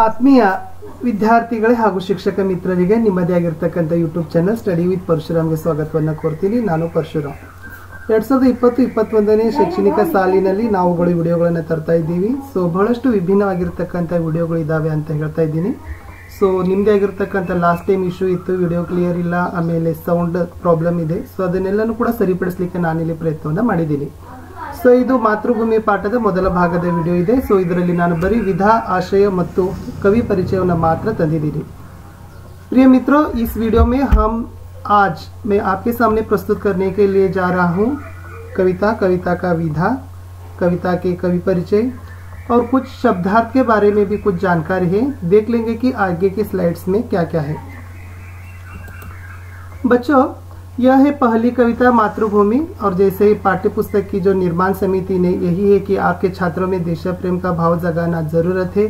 ಆತ್ಮೀಯ ವಿದ್ಯಾರ್ಥಿಗಳೇ ಹಾಗೂ ಶಿಕ್ಷಕ ಮಿತ್ರರಿಗೆ ನಿಮ್ಮದೇ ಆಗಿರ್ತಕ್ಕಂಥ ಯೂಟ್ಯೂಬ್ ಚಾನಲ್ ಸ್ಟಡಿ ವಿತ್ ಪರಶುರಾಮ್ಗೆ ಸ್ವಾಗತವನ್ನು ಕೋರ್ತೀನಿ. ನಾನು ಪರಶುರಾಮ್. ಎರಡ್ ಸಾವಿರದ ಇಪ್ಪತ್ತು, ಇಪ್ಪತ್ತೊಂದನೇ ಶೈಕ್ಷಣಿಕ ಸಾಲಿನಲ್ಲಿ ನಾವುಗಳು ವಿಡಿಯೋಗಳನ್ನು ತರ್ತಾ ಇದ್ದೀವಿ. ಸೊ ಬಹಳಷ್ಟು ವಿಭಿನ್ನವಾಗಿರ್ತಕ್ಕಂಥ ವಿಡಿಯೋಗಳು ಇದ್ದಾವೆ ಅಂತ ಹೇಳ್ತಾ ಇದ್ದೀನಿ. ಸೊ ನಿಮ್ಮದೇ ಆಗಿರ್ತಕ್ಕಂಥ ಲಾಸ್ಟ್ ಟೈಮ್ ಇಶ್ಯೂ ಇತ್ತು ವಿಡಿಯೋ ಕ್ಲಿಯರ್ ಇಲ್ಲ, ಆಮೇಲೆ ಸೌಂಡ್ ಪ್ರಾಬ್ಲಮ್ ಇದೆ. ಸೊ ಅದನ್ನೆಲ್ಲನೂ ಕೂಡ ಸರಿಪಡಿಸಲಿಕ್ಕೆ ನಾನಿಲ್ಲಿ ಪ್ರಯತ್ನವನ್ನು ಮಾಡಿದ್ದೀನಿ. ಸೊ ಇದು ಮಾತೃಭೂಮಿ ಪಾಠದ ಮೊದಲ ಭಾಗದ ವಿಡಿಯೋ ಇದೆ ಸೊ ಇದರಲ್ಲಿ ನಾನು ಬರೀ ವಿಧ ಆಶಯ ಮತ್ತು ಕವಿ ಪರಿಚಯವನ್ನು ಮಾತ್ರ ತಂದಿದ್ದೀನಿ प्रिय मित्रों इस वीडियो में हम आज मैं आपके सामने प्रस्तुत करने के लिए जा रहा हूँ कविता कविता का विधा कविता के कवि परिचय और कुछ शब्दार्थ के बारे में भी कुछ जानकारी है देख लेंगे कि आगे के स्लाइड्स में क्या क्या है बच्चों यह है पहली कविता मातृभूमि और जैसे ही पाठ्य पुस्तक की जो निर्माण समिति ने यही है कि आपके छात्रों में देश प्रेम का भाव जगाना जरूरत है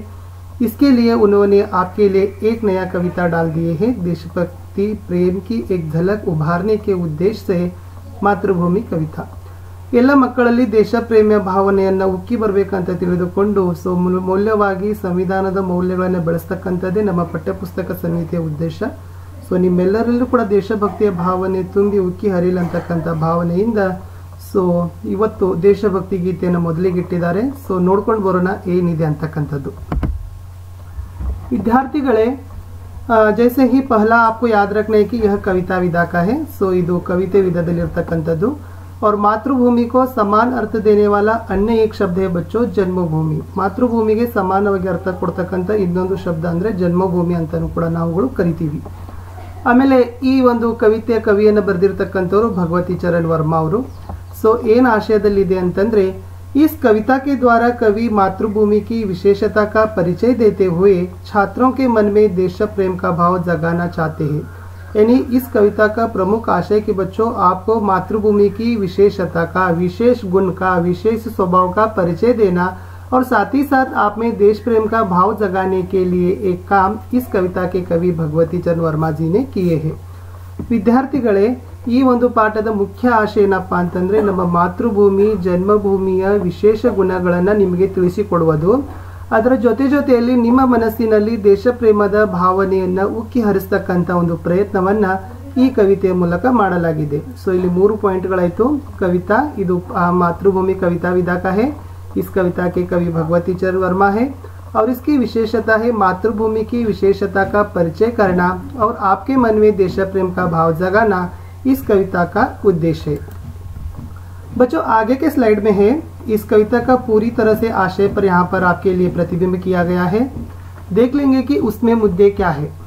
इसके लिए उन्होंने आपके लिए एक नया कविता डाल दिए हैं देशभक्ति प्रेम की एक झलक उभारने के उद्देश्य से ಮಾತೃಭೂಮಿ ಕವಿತಾ ಎಲ್ಲ ಮಕ್ಕಳಲ್ಲಿ ದೇಶ ಪ್ರೇಮಿಯ ಭಾವನೆಯನ್ನು ಉಕ್ಕಿ ಬರಬೇಕಂತ ತಿಳಿದುಕೊಂಡು ಸೊ ಮೂಲ- ಮೌಲ್ಯವಾಗಿ ಸಂವಿಧಾನದ ಮೌಲ್ಯಗಳನ್ನು ಬೆಳೆಸ್ತಕ್ಕಂಥದ್ದೇ ನಮ್ಮ ಪಠ್ಯಪುಸ್ತಕ ಸಮಿತಿಯ ಉದ್ದೇಶ ಸೊ ನಿಮ್ಮೆಲ್ಲರಲ್ಲೂ ಕೂಡ ದೇಶಭಕ್ತಿಯ ಭಾವನೆ ತುಂಬಿ ಉಕ್ಕಿ ಹರಿಲಂತಕ್ಕಂಥ ಭಾವನೆಯಿಂದ ಸೊ ಇವತ್ತು ದೇಶಭಕ್ತಿ ಗೀತೆಯನ್ನು ಮೊದಲಿಗಿಟ್ಟಿದ್ದಾರೆ. ಸೊ ನೋಡ್ಕೊಂಡು ಬರೋಣ ಏನಿದೆ ಅಂತಕ್ಕಂಥದ್ದು. ವಿದ್ಯಾರ್ಥಿಗಳೇ ಜೈಸೆ ಹಿ ಪಹಲಾ ಆಪು ಯಾದ್ ರಖನೆ ಕಿ ಯಹ ಕವಿತಾ ವಿಧಾಕ ಹೇ. ಸೊ ಇದು ಕವಿತೆ ವಿಧದಲ್ಲಿರ್ತಕ್ಕಂಥದ್ದು. और ಮಾತೃಭೂಮಿ ಕೋ ಸಮಾನ ಅರ್ಥ ದೇನೆವಾಲ ಅನ್ಯ ಏಕ್ ಶಬ್ದ ಬಚ್ಚೋ ಜನ್ಮಭೂಮಿ. ಮಾತೃಭೂಮಿಗೆ ಸಮಾನವಾಗಿ ಅರ್ಥ ಕೊಡ್ತಕ್ಕಂಥ ಇನ್ನೊಂದು ಶಬ್ದ ಅಂದರೆ ಜನ್ಮಭೂಮಿ ಅಂತಲೂ ಕೂಡ ನಾವುಗಳು ಕರಿತೀವಿ. ಆಮೇಲೆ ಈ ಒಂದು ಕವಿತೆಯ ಕವಿಯನ್ನು ಬರೆದಿರ್ತಕ್ಕಂಥವ್ರು ಭಗವತಿ ಚರಣ್ ವರ್ಮಾ ಅವರು ಸೊ ಏನ್ ಆಶಯದಲ್ಲಿದೆ ಅಂತಂದ್ರೆ इस कविता के द्वारा कवि मातृभूमि की विशेषता का परिचय देते हुए छात्रों के मन में देश प्रेम का भाव जगाना चाहते हैं यानी इस कविता का प्रमुख आशय कि बच्चों आपको मातृभूमि की विशेषता का विशेष गुण का विशेष स्वभाव का परिचय देना और साथ ही साथ आप में देश प्रेम का भाव जगाने के लिए एक काम इस कविता के कवि भगवती चंद वर्मा जी ने किए हैं। ವಿದ್ಯಾರ್ಥಿಗಳೇ ಈ ಒಂದು ಪಾಠದ ಮುಖ್ಯ ಆಶೆ ಏನಪ್ಪ ಅಂತಂದರೆ ನಮ್ಮ ಮಾತೃಭೂಮಿ, ಜನ್ಮಭೂಮಿಯ ವಿಶೇಷ ಗುಣಗಳನ್ನು ನಿಮಗೆ ತಿಳಿಸಿಕೊಡುವುದು. ಅದರ ಜೊತೆ ಜೊತೆಯಲ್ಲಿ ನಿಮ್ಮ ಮನಸ್ಸಿನಲ್ಲಿ ದೇಶಪ್ರೇಮದ ಭಾವನೆಯನ್ನು ಉಕ್ಕಿ ಹರಿಸ್ತಕ್ಕಂಥ ಒಂದು ಪ್ರಯತ್ನವನ್ನು ಈ ಕವಿತೆಯ ಮೂಲಕ ಮಾಡಲಾಗಿದೆ. ಸೊ ಇಲ್ಲಿ ಮೂರು ಪಾಯಿಂಟ್ಗಳಾಯಿತು ಕವಿತಾ, ಇದು ಮಾತೃಭೂಮಿ ಕವಿತಾ ವಿಧಾಕ ಹೇ इस कविता के कवि भगवती चरण वर्मा है और इसकी विशेषता है मातृभूमि की विशेषता का परिचय करना और आपके मन में देश प्रेम का भाव जगाना इस कविता का उद्देश्य है। बच्चों, आगे के स्लाइड में है। इस कविता का पूरी तरह से आशय पर यहाँ पर आपके लिए प्रतिबिंब किया गया है। देख लेंगे कि उसमें मुद्दे क्या है।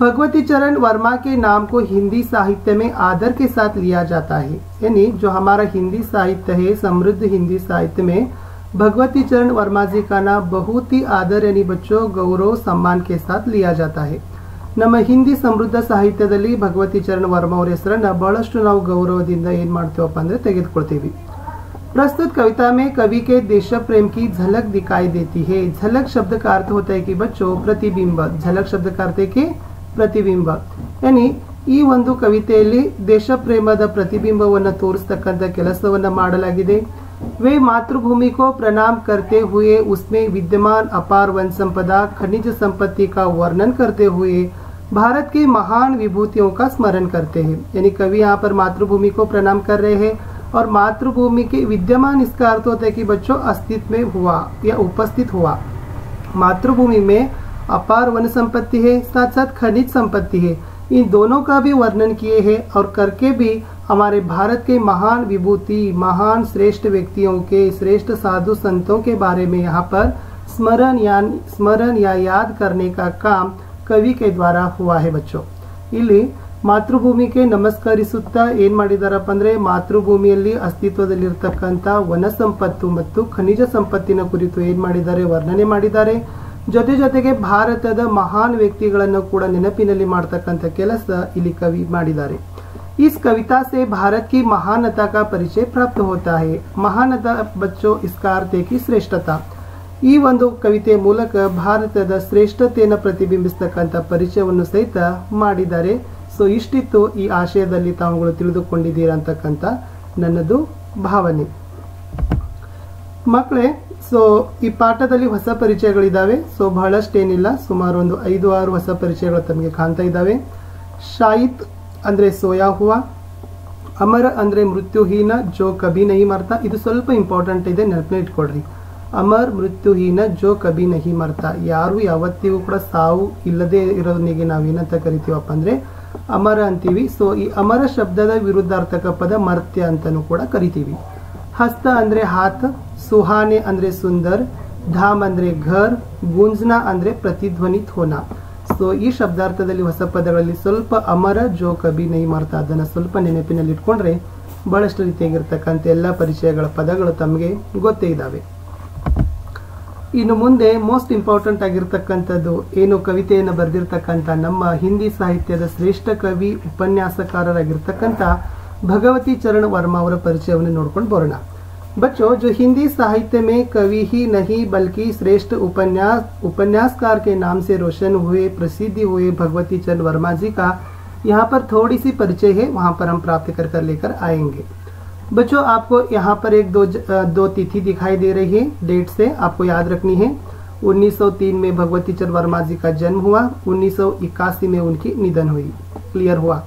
भगवती चरण वर्मा के नाम को हिंदी साहित्य में आदर के साथ लिया जाता है यानी जो हमारा हिंदी साहित्य है समृद्ध हिंदी साहित्य में भगवती चरण वर्मा जी का नाम बहुत ही आदर यानी बच्चों गौरव सम्मान के साथ लिया जाता है ನಮ್ಮ ಹಿಂದಿ ಸಮೃದ್ಧ ಸಾಹಿತ್ಯದಲ್ಲಿ ಭಗವತಿ ಚರಣ್ ವರ್ಮಾ ಅವರ ಹೆಸರನ್ನ ಬಹಳಷ್ಟು ನಾವು ಗೌರವದಿಂದ ಏನ್ ಮಾಡ್ತೀವಪ್ಪ ಅಂದ್ರೆ ತೆಗೆದುಕೊಳ್ತೀವಿ प्रस्तुत कविता में कवि के देश प्रेम की झलक दिखाई देती है झलक शब्द का अर्थ होता है कि बच्चों प्रतिबिंब झलक शब्द का अर्थ है कि ಪ್ರತಿಬಿಂಬ ಯಾನಿ ಈ ಒಂದು ಕವಿತೆಯಲ್ಲಿ ದೇಶ ಪ್ರೇಮದ ಪ್ರತಿಬಿಂಬವನ್ನು ತೋರಿಸ್ತಕ್ಕಂಥ ಕೆಲಸವನ್ನ ಮಾಡಲಾಗಿದೆ वे मातृभूमि को प्रणाम करते हुए उसमें विद्यमान अपार वन संपदा खनिज संपत्ति का वर्णन करते हुए भारत की महान विभूतियों का स्मरण करते हैं यानी कवि यहाँ पर मातृभूमि को प्रणाम कर रहे हैं और मातृभूमि के विद्यमान इसका अर्थ होता है कि बच्चों अस्तित्व में हुआ या उपस्थित हुआ मातृभूमि में अपार वन संपत्ति है साथ साथ खनिज संपत्ति है इन दोनों का भी वर्णन किए हैं और करके भी हमारे भारत के महान विभूति महान श्रेष्ठ व्यक्तियों के श्रेष्ठ साधु संतों के बारे में यहाँ पर स्मरण या स्मरण या याद करने का काम ಕವಿ ಕೆ ದ್ವಾರ ಹುವಾ ಹೇ ಬಚ್ಚೋ ಇಲ್ಲಿ ಮಾತೃಭೂಮಿಗೆ ನಮಸ್ಕರಿಸುತ್ತಾ ಏನ್ ಮಾಡಿದಾರಪ್ಪ ಅಂದ್ರೆ ಮಾತೃಭೂಮಿಯಲ್ಲಿ ಅಸ್ತಿತ್ವದಲ್ಲಿರ್ತಕ್ಕಂಥ ವನ ಸಂಪತ್ತು ಮತ್ತು ಖನಿಜ ಸಂಪತ್ತಿನ ಕುರಿತು ಏನ್ ಮಾಡಿದ್ದಾರೆ ವರ್ಣನೆ ಮಾಡಿದ್ದಾರೆ ಜೊತೆ ಜೊತೆಗೆ ಭಾರತದ ಮಹಾನ್ ವ್ಯಕ್ತಿಗಳನ್ನು ಕೂಡ ನೆನಪಿನಲ್ಲಿ ಮಾಡ್ತಕ್ಕಂಥ ಕೆಲಸ ಇಲ್ಲಿ ಕವಿ ಮಾಡಿದ್ದಾರೆ इस कविता से भारत की महानता का परिचय प्राप्त होता है महानता बच्चों इसका अर्थ है कि श्रेष्ठता ಈ ಒಂದು ಕವಿತೆಯ ಮೂಲಕ ಭಾರತದ ಶ್ರೇಷ್ಠತೆಯನ್ನು ಪ್ರತಿಬಿಂಬಿಸ್ತಕ್ಕಂಥ ಪರಿಚಯವನ್ನು ಸಹಿತ ಮಾಡಿದ್ದಾರೆ ಸೊ ಇಷ್ಟಿತ್ತು ಈ ಆಶಯದಲ್ಲಿ ತಾವುಗಳು ತಿಳಿದುಕೊಂಡಿದ್ದೀರಾ ಅಂತಕ್ಕಂಥ ನನ್ನದು ಭಾವನೆ ಮಕ್ಕಳೇ ಸೊ ಈ ಪಾಠದಲ್ಲಿ ಹೊಸ ಪರಿಚಯಗಳಿದ್ದಾವೆ. ಸೊ ಬಹಳಷ್ಟೇನಿಲ್ಲ. ಸುಮಾರು ಒಂದು ಐದು, ಆರು ಹೊಸ ಪರಿಚಯಗಳು ತಮಗೆ ಕಾಣ್ತಾ ಇದ್ದಾವೆ. ಶಾಯಿತ್ ಅಂದರೆ ಸೋಯಾ ಅಮರ ಅಂದರೆ ಮೃತ್ಯುಹೀನ, ಜೋ ಕಬಿ ನಹಿ ಮರ್ತಾ. ಇದು ಸ್ವಲ್ಪ ಇಂಪಾರ್ಟೆಂಟ್ ಇದೆ, ನೆನಪಿನ ಇಟ್ಕೊಡ್ರಿ ಅಮರ್, ಮೃತ್ಯುಹೀನ, ಜೋ ಕಬಿ ನಹಿ ಮರ್ತಾ. ಯಾರು ಯಾವತ್ತಿಗೂ ಕೂಡ ಸಾವು ಇಲ್ಲದೆ ಇರೋನಿಗೆ ನಾವೇನಂತ ಕರಿತೀವಪ್ಪ ಅಂದ್ರೆ ಅಮರ ಅಂತೀವಿ. ಸೊ ಈ ಅಮರ ಶಬ್ದದ ವಿರುದ್ಧಾರ್ಥಕ ಪದ ಮರ್ತ್ಯ ಅಂತಲೂ ಕೂಡ ಕರಿತೀವಿ. ಹಸ್ತ ಅಂದ್ರೆ ಹಾತ್ ಸುಹಾನೆ ಅಂದರೆ ಸುಂದರ್, ಧಾಮ್ ಅಂದರೆ ಘರ್, ಗೂಂಜ್ನಾ ಅಂದರೆ ಪ್ರತಿಧ್ವನಿತ್ ಹೋನಾ. ಸೊ ಈ ಶಬ್ದಾರ್ಥದಲ್ಲಿ ಹೊಸ ಪದಗಳಲ್ಲಿ ಸ್ವಲ್ಪ ಅಮರ ಜೋ ನೈ ಮಾಡ್ತಾ ಅದನ್ನ ಸ್ವಲ್ಪ ನೆನಪಿನಲ್ಲಿ ಇಟ್ಕೊಂಡ್ರೆ ಬಹಳಷ್ಟು ರೀತಿಯಾಗಿರ್ತಕ್ಕಂಥ ಎಲ್ಲ ಪರಿಚಯಗಳ ಪದಗಳು ತಮಗೆ ಗೊತ್ತೇ ಇದ್ದಾವೆ ಇನ್ನು ಮುಂದೆ ಮೋಸ್ಟ್ ಇಂಪಾರ್ಟೆಂಟ್ ಆಗಿರ್ತಕ್ಕಂಥದ್ದು ಏನು ಕವಿತೆಯನ್ನು ಬರೆದಿರ್ತಕ್ಕಂಥ ನಮ್ಮ ಹಿಂದಿ ಸಾಹಿತ್ಯದ ಶ್ರೇಷ್ಠ ಕವಿ ಉಪನ್ಯಾಸಕಾರರಾಗಿರ್ತಕ್ಕಂಥ ಭಗವತಿ ಚರಣ ವರ್ಮಾ ಅವರ ಪರಿಚಯವನ್ನು ನೋಡ್ಕೊಂಡು ಬರೋಣ. बच्चों, जो हिंदी साहित्य में कवि ही नहीं, बल्कि श्रेष्ठ उपन्यास, उपन्यासकार के नाम से रोशन हुए, प्रसिद्ध हुए भगवती चंद वर्मा जी का यहाँ पर थोड़ी सी परिचय है, वहाँ पर हम प्राप्त कर कर लेकर आएँगे। बच्चों, आपको यहाँ पर एक दो दो तिथि दिखाई दे रही है, डेट से आपको याद रखनी है। 1903 में भगवती चंद वर्मा जी का जन्म हुआ 1981 में उनकी निधन हुई, क्लियर हुआ।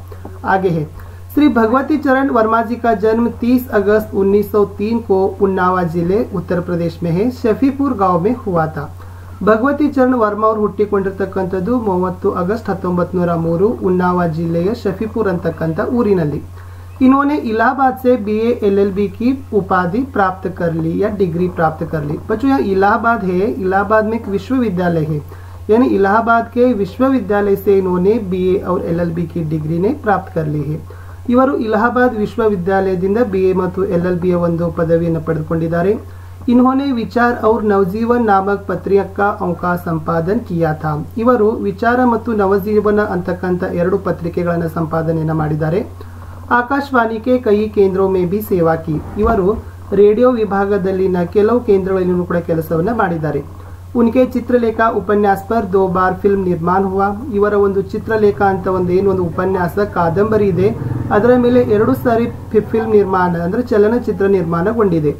आगे है। श्री भगवती चरण वर्मा जी का जन्म 30 अगस्त 1903 को उन्नावा जिले उत्तर प्रदेश में है शफीपुर गांव में हुआ था ಭಗವತಿ ಚರಣ್ ವರ್ಮಾ ಅವರು ಹುಟ್ಟಿಕೊಂಡಿರ್ತಕ್ಕಂಥದ್ದು ಮೂವತ್ತು ಆಗಸ್ಟ್ ಹತ್ತೊಂಬತ್ತು ನೂರ ಮೂರು ಉನ್ನಾವ ಜಿಲ್ಲೆಯ ಶಫಿಪುರ್ ಅಂತಕ್ಕಂಥ ಊರಿನಲ್ಲಿ इन्होंने इलाहाबाद से बीए एलएलबी की उपाधि प्राप्त कर ली या डिग्री प्राप्त कर ली बच्चों यहाँ इलाहाबाद है इलाहाबाद में एक विश्वविद्यालय है यानी इलाहाबाद के विश्वविद्यालय से इन्होंने बीए और एलएलबी की डिग्री ने प्राप्त कर ली है ಇವರು ಇಲಹಾಬಾದ್ ವಿಶ್ವವಿದ್ಯಾಲಯದಿಂದ ಬಿ ಎ ಮತ್ತು ಎಲ್ ಎಲ್ ಬಿಯ ಒಂದು ಪದವಿಯನ್ನು ಪಡೆದುಕೊಂಡಿದ್ದಾರೆ. ಇನ್ಹೋನೆ ವಿಚಾರ್ ಔರ್ ನವಜೀವನ್ ನಾಮಕ್ ಪತ್ರಿಕಾ ಅಂಕ ಸಂಪಾದನ್ ಕಿಯಾ ಇವರು ವಿಚಾರ ಮತ್ತು ನವಜೀವನ ಅಂತಕ್ಕಂಥ ಎರಡು ಪತ್ರಿಕೆಗಳನ್ನು ಸಂಪಾದನೆಯನ್ನು ಮಾಡಿದ್ದಾರೆ. ಆಕಾಶವಾಣಿಗೆ ಕೈ ಕೇಂದ್ರೋ ಮೇ ಬಿ ಸೇವಾ ಕಿ. ಇವರು ರೇಡಿಯೋ ವಿಭಾಗದಲ್ಲಿನ ಕೆಲವು ಕೇಂದ್ರಗಳಲ್ಲಿಯೂ ಕೂಡ ಕೆಲಸವನ್ನು ಮಾಡಿದ್ದಾರೆ. ಉನ್ಕೆ ಚಿತ್ರಲೇಖ ಉಪನ್ಯಾಸ ಪರ್ ದೋ ಬಾರ್ ಫಿಲ್ಮ್ ನಿರ್ಮಾಣ ಹುವ. ಇವರ ಒಂದು ಚಿತ್ರಲೇಖ ಅಂತ ಒಂದು ಏನು ಒಂದು ಉಪನ್ಯಾಸ ಕಾದಂಬರಿ ಇದೆ. ಅದರ ಮೇಲೆ ಎರಡು ಸಾರಿ ಫಿಲ್ಮ್ ನಿರ್ಮಾಣ ಅಂದ್ರೆ ಚಲನಚಿತ್ರ ನಿರ್ಮಾಣಗೊಂಡಿದೆ.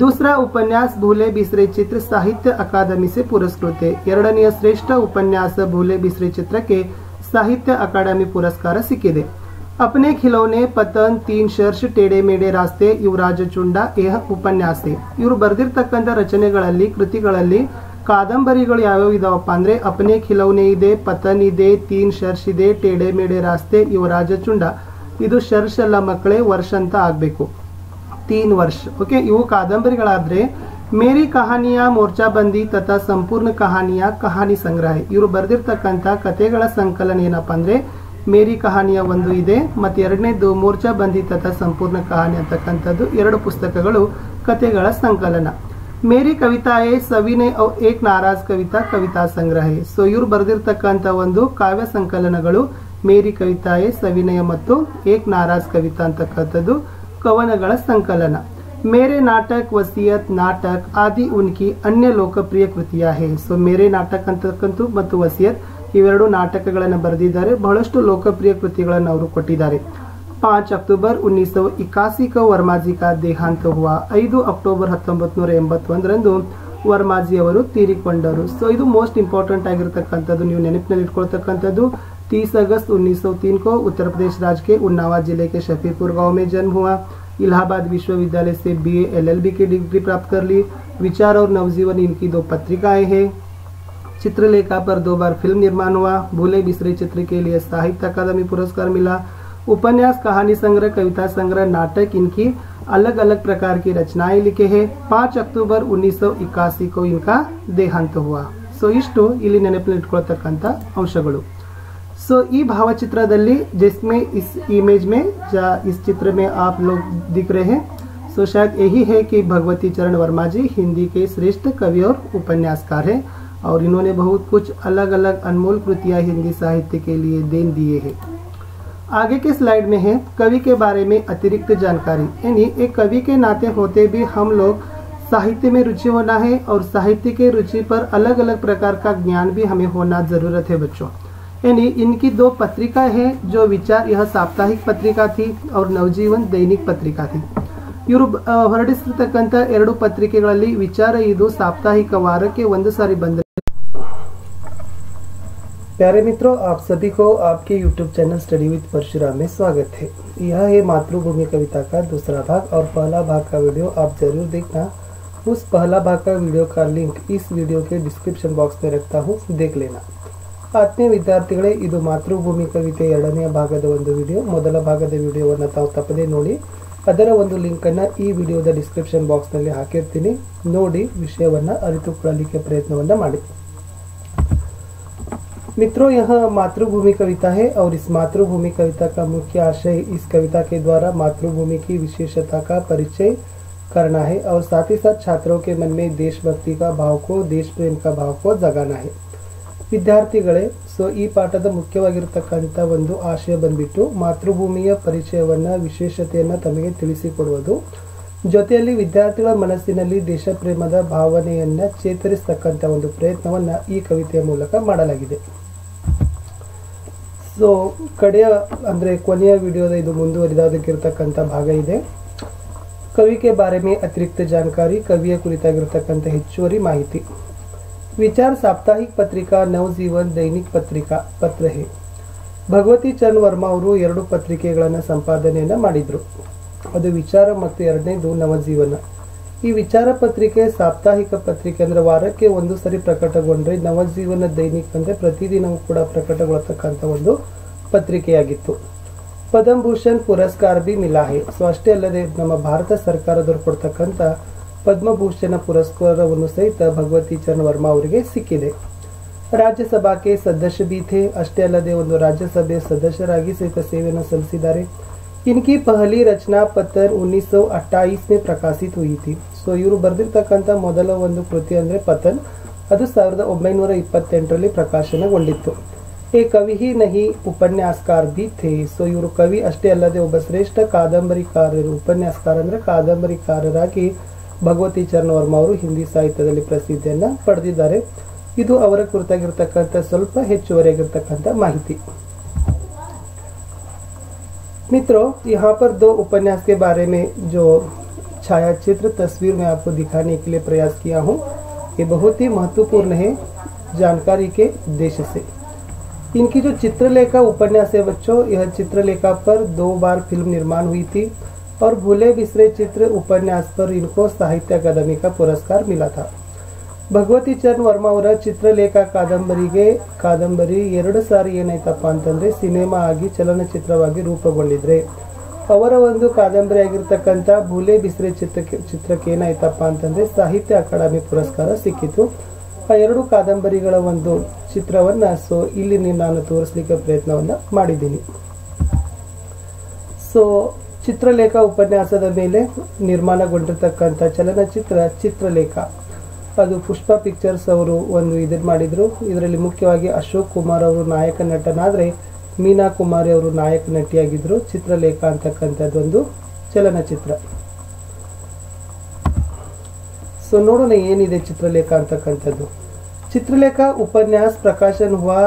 ದೂಸರಾ ಉಪನ್ಯಾಸ ಭೂಲೆ ಬಿಸ್ರೆ ಚಿತ್ರ ಸಾಹಿತ್ಯ ಅಕಾದಮಿಸೆ ಪುರಸ್ಕೃತೆ. ಎರಡನೆಯ ಶ್ರೇಷ್ಠ ಉಪನ್ಯಾಸ ಭೂಲೆ ಬಿಸ್ರೆ ಚಿತ್ರಕ್ಕೆ ಸಾಹಿತ್ಯ ಅಕಾಡೆಮಿ ಪುರಸ್ಕಾರ ಸಿಕ್ಕಿದೆ. ಅಪನೆ ಖಿಲೌನೆ, ಪತನ್, ತೀನ್, ಶರ್ಷ್, ಟೇಡೆ ಮೇಡೆ ರಾಸ್ತೆ, ಯುವರಾಜ ಚುಂಡ, ಏಹ ಉಪನ್ಯಾಸೆ. ಇವರು ಬರೆದಿರ್ತಕ್ಕಂಥ ರಚನೆಗಳಲ್ಲಿ, ಕೃತಿಗಳಲ್ಲಿ ಕಾದಂಬರಿಗಳು ಯಾವ್ಯಾವ ಇದಾವಪ್ಪ ಅಂದ್ರೆ ಅಪನೆ ಖಿಲೌನೆ ಇದೆ, ಪತನ್ ಇದೆ, ತೀನ್ ಶರ್ಷ್ ಇದೆ, ಟೇಡೆ ಮೇಡೆ ರಾಸ್ತೆ, ಯುವರಾಜ ಚುಂಡ. ಇದು ಶರ್ಷ್ ಅಲ್ಲ ಮಕ್ಕಳೇ, ವರ್ಷ ಅಂತ ಆಗಬೇಕು. ತೀನ್ ವರ್ಷ ಓಕೆ ಇವು ಕಾದಂಬರಿಗಳಾದ್ರೆ ಮೇರಿ ಕಹಾನಿಯ ಮೋರ್ಚಾಬಂದಿ ತಥಾ ಸಂಪೂರ್ಣ ಕಹಾನಿಯ, ಕಹಾನಿ ಸಂಗ್ರಹ. ಇವರು ಬರೆದಿರ್ತಕ್ಕಂಥ ಕಥೆಗಳ ಸಂಕಲನ ಏನಪ್ಪಾ ಅಂದ್ರೆ ಮೇರಿ ಕಹಾನಿಯ ಒಂದು ಇದೆ, ಮತ್ತೆ ಎರಡನೇದು ಮೋರ್ಚಾ ಬಂದಿ, ತಥಾ ಸಂಪೂರ್ಣ ಕಹಾನಿ ಅಂತಕ್ಕಂಥದ್ದು ಎರಡು ಪುಸ್ತಕಗಳು ಕಥೆಗಳ ಸಂಕಲನ. ಮೇರಿ ಕವಿತಾಯೇ ಸವಿನಯ ಏಕ್ ನಾರಾಜ್ ಕವಿತಾ ಕವಿತಾ ಸಂಗ್ರಹ ಸೊ ಇವ್ರು ಬರೆದಿರ್ತಕ್ಕಂಥ ಒಂದು ಕಾವ್ಯ ಸಂಕಲನಗಳು ಮೇರಿ ಕವಿತಾಯೇ ಸವಿನಯ ಮತ್ತು ಏಕ್ ನಾರಾಜ್ ಕವಿತಾ ಅಂತಕ್ಕಂಥದ್ದು ಕವನಗಳ ಸಂಕಲನ. ಮೇರೆ ನಾಟಕ್ ವಸಿಯತ್ ನಾಟಕ್ ಆದಿ ಉನ್ಕಿ ಅನ್ಯ ಲೋಕಪ್ರಿಯ ಕೃತಿಯ ಹೇ. ಸೊ ಮೇರೆ ನಾಟಕ್ ಅಂತಕ್ಕಂಥ ಮತ್ತು ವಸಿಯತ್ ಇವೆರಡು ನಾಟಕಗಳನ್ನು ಬರೆದಿದ್ದಾರೆ. ಬಹಳಷ್ಟು ಲೋಕಪ್ರಿಯ ಕೃತಿಗಳನ್ನು ಅವರು ಕೊಟ್ಟಿದ್ದಾರೆ. पाँच अक्टूबर उन्नीस सौ ಇಕಾಸಿಕ को वर्माजी का देहांत ಅಕ್ಟೋಬರ್ हुआ अक्टोबर ಎಂಬತ್ತೊಂದರಂದು ವರ್ಮಾಜಿಯವರು वर्माजी ಸೊ सो इत मोस्ट ಆಗಿರತಕ್ಕಂಥದ್ದು, ನೀವು ನೆನಪಿನಲ್ಲಿ तीस अगस्त उन्नीस सौ तीन को उत्तर प्रदेश राज्य के उन्नावा ज़िले के शफीपुर गाँव में जन्म हुआ। इलाहाबाद विश्वविद्यालय से बीए एलएलबी की डिग्री प्राप्त कर ली। विचार और नवजीवन इनकी दो पत्रिकाएँ हैं। चित्रलेखा पर दो बार फ़िल्म निर्माण हुआ। भूले बिसरे चित्र के लिए साहित्य अकादमी पुरस्कार मिला। उपन्यास कहानी संग्रह कविता संग्रह नाटक इनकी अलग अलग प्रकार की रचनाएँ लिखे है। पाँच अक्टूबर 1981 को इनका देहांत हुआ। सो इष्ट ಇಲ್ಲಿ ನೆನಪಿನಲ್ಲಿಟ್ಕೊಳ್ತಕ್ಕಂಥ सो ई जिसमें इस इमेज में या इस चित्र में आप लोग दिख रहे हैं। सो so, शायद यही है कि भगवती चरण वर्मा जी हिंदी के श्रेष्ठ कवि और उपन्यासकार हैं और इन्होंने बहुत कुछ अलग अलग अनमोल कृतियाँ हिंदी साहित्य के लिए देन दिए हैं। आगे के स्लाइड में है कवि के बारे में अतिरिक्त जानकारी यानी एक कवि के नाते होते भी हम लोग साहित्य में रुचि होना है और साहित्य के रुचि पर अलग अलग प्रकार का ज्ञान भी हमें होना जरूरत है बच्चों यानी इनकी दो पत्रिका है जो विचार यह साप्ताहिक पत्रिका थी और नवजीवन दैनिक पत्रिका थी ಇವರು ಆ, ಹೊರಡಿಸಿರ್ತಕ್ಕಂಥ ಎರಡು ಪತ್ರಿಕೆಗಳಲ್ಲಿ ವಿಚಾರ ಇದು ಸಾಪ್ತಾಹಿಕ ವಾರಕ್ಕೆ ಒಂದು ಸಾರಿ ಬಂದ प्यारे मित्रों आप सभी को आपके YouTube channel study with Parshuram में स्वागत है यह है मातृभूमि कविता का दूसरा भाग और पहला भाग का वीडियो आप जरूर देखना उस पहला भाग का वीडियो का लिंक इस वीडियो के डिस्क्रिप्शन बॉक्स में रखता हूँ देख लेना ಆತ್ಮೀಯ ವಿದ್ಯಾರ್ಥಿಗಳೇ ಇದು ಮಾತೃಭೂಮಿ ಕವಿತೆ ಎರಡನೆಯ ಭಾಗದ ಒಂದು ವಿಡಿಯೋ ಮೊದಲ ಭಾಗದ ವಿಡಿಯೋವನ್ನು ತಾವು ತಪ್ಪದೇ ನೋಡಿ ಅದರ ಒಂದು ಲಿಂಕನ್ನು ಈ ವಿಡಿಯೋದ ಡಿಸ್ಕ್ರಿಪ್ಷನ್ ಬಾಕ್ಸ್ನಲ್ಲಿ ಹಾಕಿರ್ತೀನಿ ನೋಡಿ ವಿಷಯವನ್ನು ಅರಿತುಕೊಳ್ಳಲಿಕ್ಕೆ ಪ್ರಯತ್ನವನ್ನು ಮಾಡಿ मित्रों यह मातृभूमि कविता है और इस मातृभूमि कविता का मुख्य आशय इस कविता के द्वारा मातृभूमि की विशेषता का परिचय करना है और साथ ही साथ छात्रों के मन में देशभक्ति का भाव को देश प्रेम का भाव को जगाना है ವಿದ್ಯಾರ್ಥಿಗಳೇ ಸೊ ಈ ಪಾಠದ ಮುಖ್ಯವಾಗಿರ್ತಕ್ಕಂಥ ಒಂದು ಆಶಯ ಬಂದ್ಬಿಟ್ಟು ಮಾತೃಭೂಮಿಯ ಪರಿಚಯವನ್ನ ವಿಶೇಷತೆಯನ್ನ ತಮಗೆ ತಿಳಿಸಿಕೊಡುವುದು ಜೊತೆಯಲ್ಲಿ ವಿದ್ಯಾರ್ಥಿಗಳ ಮನಸ್ಸಿನಲ್ಲಿ ದೇಶ ಪ್ರೇಮದ ಭಾವನೆಯನ್ನ ಚೇತರಿಸ್ತಕ್ಕಂಥ ಒಂದು ಪ್ರಯತ್ನವನ್ನ ಈ ಕವಿತೆಯ ಮೂಲಕ ಮಾಡಲಾಗಿದೆ ಸೊ ಕಡೆಯ, ಅಂದರೆ ಕೊನೆಯ ವಿಡಿಯೋದ ಇದು ಮುಂದುವರಿದಾದಕ್ಕಿರ್ತಕ್ಕಂಥ ಭಾಗ ಇದೆ. ಕವಿಕೆ ಬಾರೆಮೇ ಅತಿರಿಕ್ತ ಜಾನ್ಕಾರಿ ಕವಿಯ ಕುರಿತಾಗಿರ್ತಕ್ಕಂಥ ಹೆಚ್ಚುವರಿ ಮಾಹಿತಿ. ವಿಚಾರ ಸಾಪ್ತಾಹಿಕ ಪತ್ರಿಕಾ, ನವಜೀವನ್ ದೈನಿಕ್ ಪತ್ರಿಕಾ ಪತ್ರಹೇ ಭಗವತಿ ಚಂದ್ ವರ್ಮಾ ಅವರು ಎರಡು ಪತ್ರಿಕೆಗಳನ್ನು ಸಂಪಾದನೆಯನ್ನು ಮಾಡಿದರು. ಅದು ವಿಚಾರ ಮತ್ತು ಎರಡನೇದು ನವಜೀವನ. ಈ ವಿಚಾರ ಪತ್ರಿಕೆ ಸಾಪ್ತಾಹಿಕ ಪತ್ರಿಕೆ ಅಂದ್ರೆ ವಾರಕ್ಕೆ ಒಂದು ಸರಿ ಪ್ರಕಟಗೊಂಡ್ರೆ ನವಜೀವನ ದೈನಿಕ ಅಂದ್ರೆ ಪ್ರತಿದಿನವೂ ಕೂಡ ಪ್ರಕಟಗೊಳ್ಳತಕ್ಕಂಥ ಒಂದು ಪತ್ರಿಕೆಯಾಗಿತ್ತು. ಪದ್ಮಭೂಷಣ್ ಪುರಸ್ಕಾರ ಬಿ ಮಿಲಾಹೆ. ಸೊ, ಅಷ್ಟೇ ಅಲ್ಲದೆ ನಮ್ಮ ಭಾರತ ಸರ್ಕಾರದವರು ಕೊಡ್ತಕ್ಕಂಥ ಪದ್ಮಭೂಷಣ ಪುರಸ್ಕಾರವನ್ನು ಸಹಿತ ಭಗವತಿ ಚರಣ್ ವರ್ಮಾ ಅವರಿಗೆ ಸಿಕ್ಕಿದೆ. ರಾಜ್ಯಸಭಾಕ್ಕೆ ಸದಸ್ಯ ಬೀಥೆ ಅಷ್ಟೇ ಅಲ್ಲದೆ ಒಂದು ರಾಜ್ಯಸಭೆಯ ಸದಸ್ಯರಾಗಿ ಸಹಿತ ಸೇವೆಯನ್ನು ಸಲ್ಲಿಸಿದ್ದಾರೆ. ಇನ್ಕಿ ಪಹಲಿ ರಚನಾ ಪತ್ರ ಉನ್ನಿಸ್ ಸೌ ಅಟ್ಟಾಯಿಸ್ ಪ್ರಕಾಶಿತ ಹುಯಿತಿ ಸೊ ಇವರು ಬರೆದಿರ್ತಕ್ಕಂಥ ಮೊದಲ ಒಂದು ಕೃತಿ ಅಂದರೆ ಪತನ್ ಅದು ಸಾವಿರದ ಒಂಬೈನೂರ ಇಪ್ಪತ್ತೆಂಟರಲ್ಲಿ ಪ್ರಕಾಶನಗೊಂಡಿತ್ತು ಏ ಕವಿ ನಹಿ ಉಪನ್ಯಾಸಕಾರ ಬಿ ಥೇ ಸೊ ಇವರು ಕವಿ ಅಷ್ಟೇ ಅಲ್ಲದೆ ಒಬ್ಬ ಶ್ರೇಷ್ಠ ಕಾದಂಬರಿಕಾರರು ಉಪನ್ಯಾಸಕಾರ ಅಂದರೆ ಕಾದಂಬರಿಕಾರರಾಗಿ ಭಗವತಿ ಚರಣ್ ವರ್ಮಾ ಅವರು ಹಿಂದಿ ಸಾಹಿತ್ಯದಲ್ಲಿ ಪ್ರಸಿದ್ಧಿಯನ್ನು ಪಡೆದಿದ್ದಾರೆ ಇದು ಅವರ ಕುರಿತಾಗಿರ್ತಕ್ಕಂಥ ಸ್ವಲ್ಪ ಹೆಚ್ಚುವರಿಯಾಗಿರ್ತಕ್ಕಂಥ ಮಾಹಿತಿ मित्रों, यहाँ पर दो उपन्यास के बारे में जो छायाचित्र तस्वीर में आपको दिखाने के लिए प्रयास किया हूँ, ये बहुत ही महत्वपूर्ण है जानकारी के उद्देश्य से। इनकी जो चित्रलेखा उपन्यास है बच्चों, यह चित्रलेखा पर दो बार फ़िल्म निर्माण हुई थी और भूले बिसरे चित्र उपन्यास पर इनको साहित्य अकादमी का पुरस्कार मिला था। ಭಗವತಿ ಚರಣ್ ವರ್ಮಾ ಅವರ ಚಿತ್ರಲೇಖ ಕಾದಂಬರಿಗೆ ಕಾದಂಬರಿ ಎರಡು ಸಾರಿ ಏನಾಯ್ತಪ್ಪ ಅಂತಂದರೆ ಸಿನಿಮಾ ಆಗಿ ಚಲನಚಿತ್ರವಾಗಿ ರೂಪುಗೊಂಡಿದ್ರೆ. ಅವರ ಒಂದು ಕಾದಂಬರಿ ಆಗಿರ್ತಕ್ಕಂಥ ಭೂಲೆ ಬಿಸಿರೆ ಚಿತ್ರಕ್ಕೆ ಚಿತ್ರಕ್ಕೆ ಏನಾಯ್ತಪ್ಪ ಅಂತಂದರೆ ಸಾಹಿತ್ಯ ಅಕಾಡೆಮಿ ಪುರಸ್ಕಾರ ಸಿಕ್ಕಿತು. ಆ ಎರಡು ಕಾದಂಬರಿಗಳ ಒಂದು ಚಿತ್ರವನ್ನು ಸೊ ಇಲ್ಲಿ ನಾನು ತೋರಿಸ್ಲಿಕ್ಕೆ ಪ್ರಯತ್ನವನ್ನು ಮಾಡಿದ್ದೀನಿ. ಸೊ ಚಿತ್ರಲೇಖ ಉಪನ್ಯಾಸದ ಮೇಲೆ ನಿರ್ಮಾಣಗೊಂಡಿರ್ತಕ್ಕಂಥ ಚಲನಚಿತ್ರ ಚಿತ್ರಲೇಖ. ಅದು ಪುಷ್ಪ ಪಿಕ್ಚರ್ಸ್ ಅವರು ಒಂದು ಇದನ್ನು ಮಾಡಿದರು. ಇದರಲ್ಲಿ ಮುಖ್ಯವಾಗಿ ಅಶೋಕ್ ಕುಮಾರ್ ಅವರು ನಾಯಕ ನಟನಾದರೆ ಮೀನಾ ಕುಮಾರಿ ಅವರು ನಾಯಕ ನಟಿಯಾಗಿದ್ದರು ಚಿತ್ರಲೇಖ ಅಂತಕ್ಕಂಥದ್ದೊಂದು ಚಲನಚಿತ್ರ. ಸೊ ನೋಡೋಣ ಏನಿದೆ ಚಿತ್ರಲೇಖ ಅಂತಕ್ಕಂಥದ್ದು. ಚಿತ್ರಲೇಖ ಉಪನ್ಯಾಸ ಪ್ರಕಾಶನ ಹುವಾ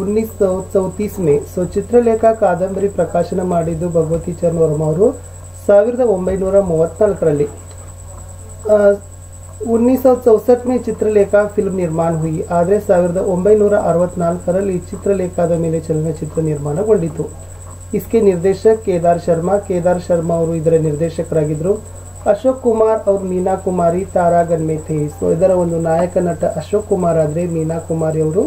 ಉನ್ನಿಸ್ ಸೌ ಮೇ ಸೊ ಚಿತ್ರಲೇಖ ಕಾದಂಬರಿ ಪ್ರಕಾಶನ ಮಾಡಿದ್ದು ಭಗವತಿ ಚರ್ಮ ವರ್ಮ ಅವರು ಸಾವಿರದ ಒಂಬೈನೂರ ಮೂವತ್ತ್ನಾಲ್ಕರಲ್ಲಿ ಉನ್ನಿಸ್ ಚಿತ್ರಲೇಖ ಫಿಲ್ಮ್ ನಿರ್ಮಾಣ ಹುಯಿ. ಆದ್ರೆ ಸಾವಿರದ ಒಂಬೈನೂರ ಅರವತ್ನಾಲ್ಕರಲ್ಲಿ ಚಿತ್ರಲೇಖಾದ ಮೇಲೆ ಚಲನಚಿತ್ರ ನಿರ್ಮಾಣಗೊಂಡಿತು. ಇಸ್ಕೆ ನಿರ್ದೇಶಕ ಕೇದಾರ್ ಶರ್ಮಾ ಕೇದಾರ್ ಶರ್ಮಾ ಅವರು ಇದರ ನಿರ್ದೇಶಕರಾಗಿದ್ದರು ಅಶೋಕ್ ಕುಮಾರ್ ಅವರು ಮೀನಾ ಕುಮಾರಿ, ತಾರಾ ಗನ್ಮೇಥೆ ಸೊ ಇದರ ಒಂದು ನಾಯಕ ನಟ ಅಶೋಕ್ ಕುಮಾರ್ ಆದರೆ ಮೀನಾ ಕುಮಾರಿ ಅವರು.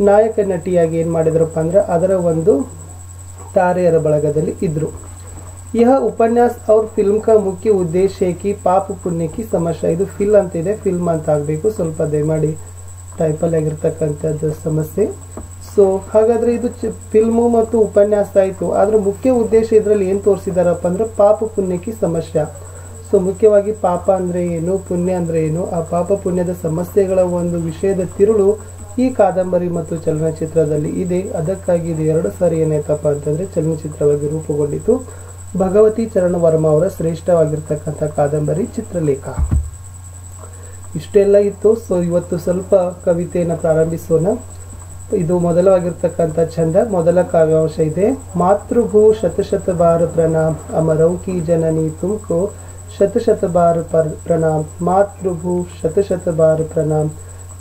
ನಾಯಕ ನಟಿಯಾಗಿ ಏನು ಮಾಡಿದ್ರಪ್ಪ ಅಂದ್ರೆ ಅದರ ಒಂದು ತಾರೆಯರ ಬಳಗದಲ್ಲಿ ಇದ್ದರು यह ಉಪನ್ಯಾಸ ಅವ್ರ ಫಿಲ್ಮ್ का ಮುಖ್ಯ ಉದ್ದೇಶ है कि ಪಾಪ ಪುಣ್ಯ की ಸಮಸ್ಯೆ ಇದು ಫಿಲ್ ಅಂತ ಇದೆ ಫಿಲ್ಮ್ ಅಂತ ಆಗ್ಬೇಕು ಸ್ವಲ್ಪ ದಯಮಾಡಿ ಟೈಪಲ್ ಆಗಿರ್ತಕ್ಕಂಥದ್ದು ಸಮಸ್ಯೆ ಸೊ ಹಾಗಾದ್ರೆ ಇದು ಫಿಲ್ಮು ಮತ್ತು ಉಪನ್ಯಾಸ ಆಯಿತು ಆದ್ರೆ ಮುಖ್ಯ ಉದ್ದೇಶ ಇದರಲ್ಲಿ ಏನು ತೋರಿಸಿದಾರಪ್ಪ ಅಂದ್ರೆ ಪಾಪ ಪುಣ್ಯಕ್ಕೆ ಸಮಸ್ಯೆ ಸೊ ಮುಖ್ಯವಾಗಿ ಪಾಪ ಅಂದ್ರೆ ಏನು ಪುಣ್ಯ ಅಂದ್ರೆ ಏನು ಆ ಪಾಪ ಪುಣ್ಯದ ಸಮಸ್ಯೆಗಳ ಒಂದು ವಿಷಯದ ತಿರುಳು ಈ ಕಾದಂಬರಿ ಮತ್ತು ಚಲನಚಿತ್ರದಲ್ಲಿ ಇದೆ ಅದಕ್ಕಾಗಿ ಇದು ಎರಡು ಸಾರಿ ಏನಾಯ್ತಪ್ಪ ಅಂತಂದ್ರೆ ಚಲನಚಿತ್ರವಾಗಿ ರೂಪುಗೊಂಡಿತು ಭಗವತಿ ಚರಣ ವರ್ಮ ಅವರ ಶ್ರೇಷ್ಠವಾಗಿರ್ತಕ್ಕಂಥ ಕಾದಂಬರಿ ಚಿತ್ರಲೇಖ. ಇಷ್ಟೆಲ್ಲ ಇತ್ತು. ಸೊ ಇವತ್ತು ಸ್ವಲ್ಪ ಕವಿತೆಯನ್ನು ಪ್ರಾರಂಭಿಸೋಣ. ಇದು ಮೊದಲವಾಗಿರ್ತಕ್ಕಂಥ ಚಂದ ಮೊದಲ ಕಾವ್ಯಾಂಶ ಇದೆ. ಮಾತೃಭೂ ಶತಶತ ಬಾರ ಪ್ರಣಾಮ್ ಅಮರೌಕಿ ಜನನಿ ತುಮಕು, ಶತಶತ ಬಾರ ಪರ್, ಪ್ರಣಾಮ್, ಮಾತೃಭೂ ಶತಶತ ಬಾರ ಪ್ರಣಾಮ್,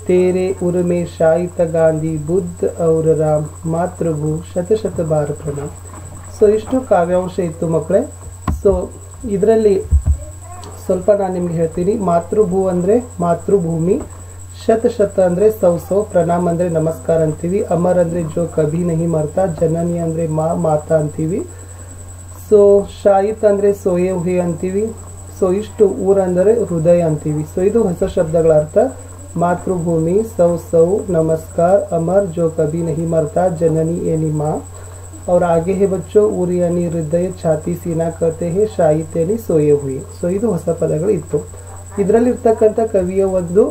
ತೇರೆ ಉರುಮೆ ಶಾಯಿತ ಗಾಂಧಿ ಬುದ್ಧ ಔರ ರಾಮ್, ಮಾತೃಭೂ ಶತಶತ ಬಾರ ಪ್ರಣಾಮ್. ಸೊ ಇಷ್ಟು ಕಾವ್ಯಾಂಶ ಇತ್ತು ಮಕ್ಕಳೇ ಸೊ ಇದರಲ್ಲಿ ಸ್ವಲ್ಪ ನಾನು ನಿಮ್ಗೆ ಹೇಳ್ತೀನಿ. ಮಾತೃಭೂ ಅಂದರೆ ಮಾತೃಭೂಮಿ, ಶತ ಶತ ಅಂದರೆ ಸೌ ಸೌ, ಪ್ರಣಾಮ್ ಅಂದರೆ ನಮಸ್ಕಾರ ಅಂತೀವಿ, ಅಮರ್ ಅಂದರೆ ಜೋ ಕಭಿ ನಹಿ ಮರ್ತಾ, ಜನನಿ ಅಂದರೆ ಮಾ ಮಾತಾ ಅಂತೀವಿ. ಸೊ ಶಾಯಿತ್ ಅಂದರೆ ಸೋಯೆ ಉಹೆ ಅಂತೀವಿ. ಸೊ ಇಷ್ಟು ಊರ ಅಂದ್ರೆ ಹೃದಯ ಅಂತೀವಿ. ಸೊ ಇದು ಹೊಸ ಶಬ್ದಗಳ ಅರ್ಥ. ಮಾತೃಭೂಮಿ, ಸೌ ಸೌ, ನಮಸ್ಕಾರ, ಅಮರ್, ಜೋ ಕಭಿ ನಹಿ ಮರ್ತಾ, ಜನನಿ ಏನಿ ಮಾ. और आगे है बच्चों ಊರು यानी ಹೃದಯ ಛಾತಿ ಸೀನಾ कहते हैं ಶಾಹಿತ್ यानी ಸೋಯೆ ಹುಯಿ ಸೊ ಇದು ಹೊಸ ಪದಗಳು ಇತ್ತು ಇದರಲ್ಲಿರ್ತಕ್ಕಂಥ ಕವಿಯ ಒಂದು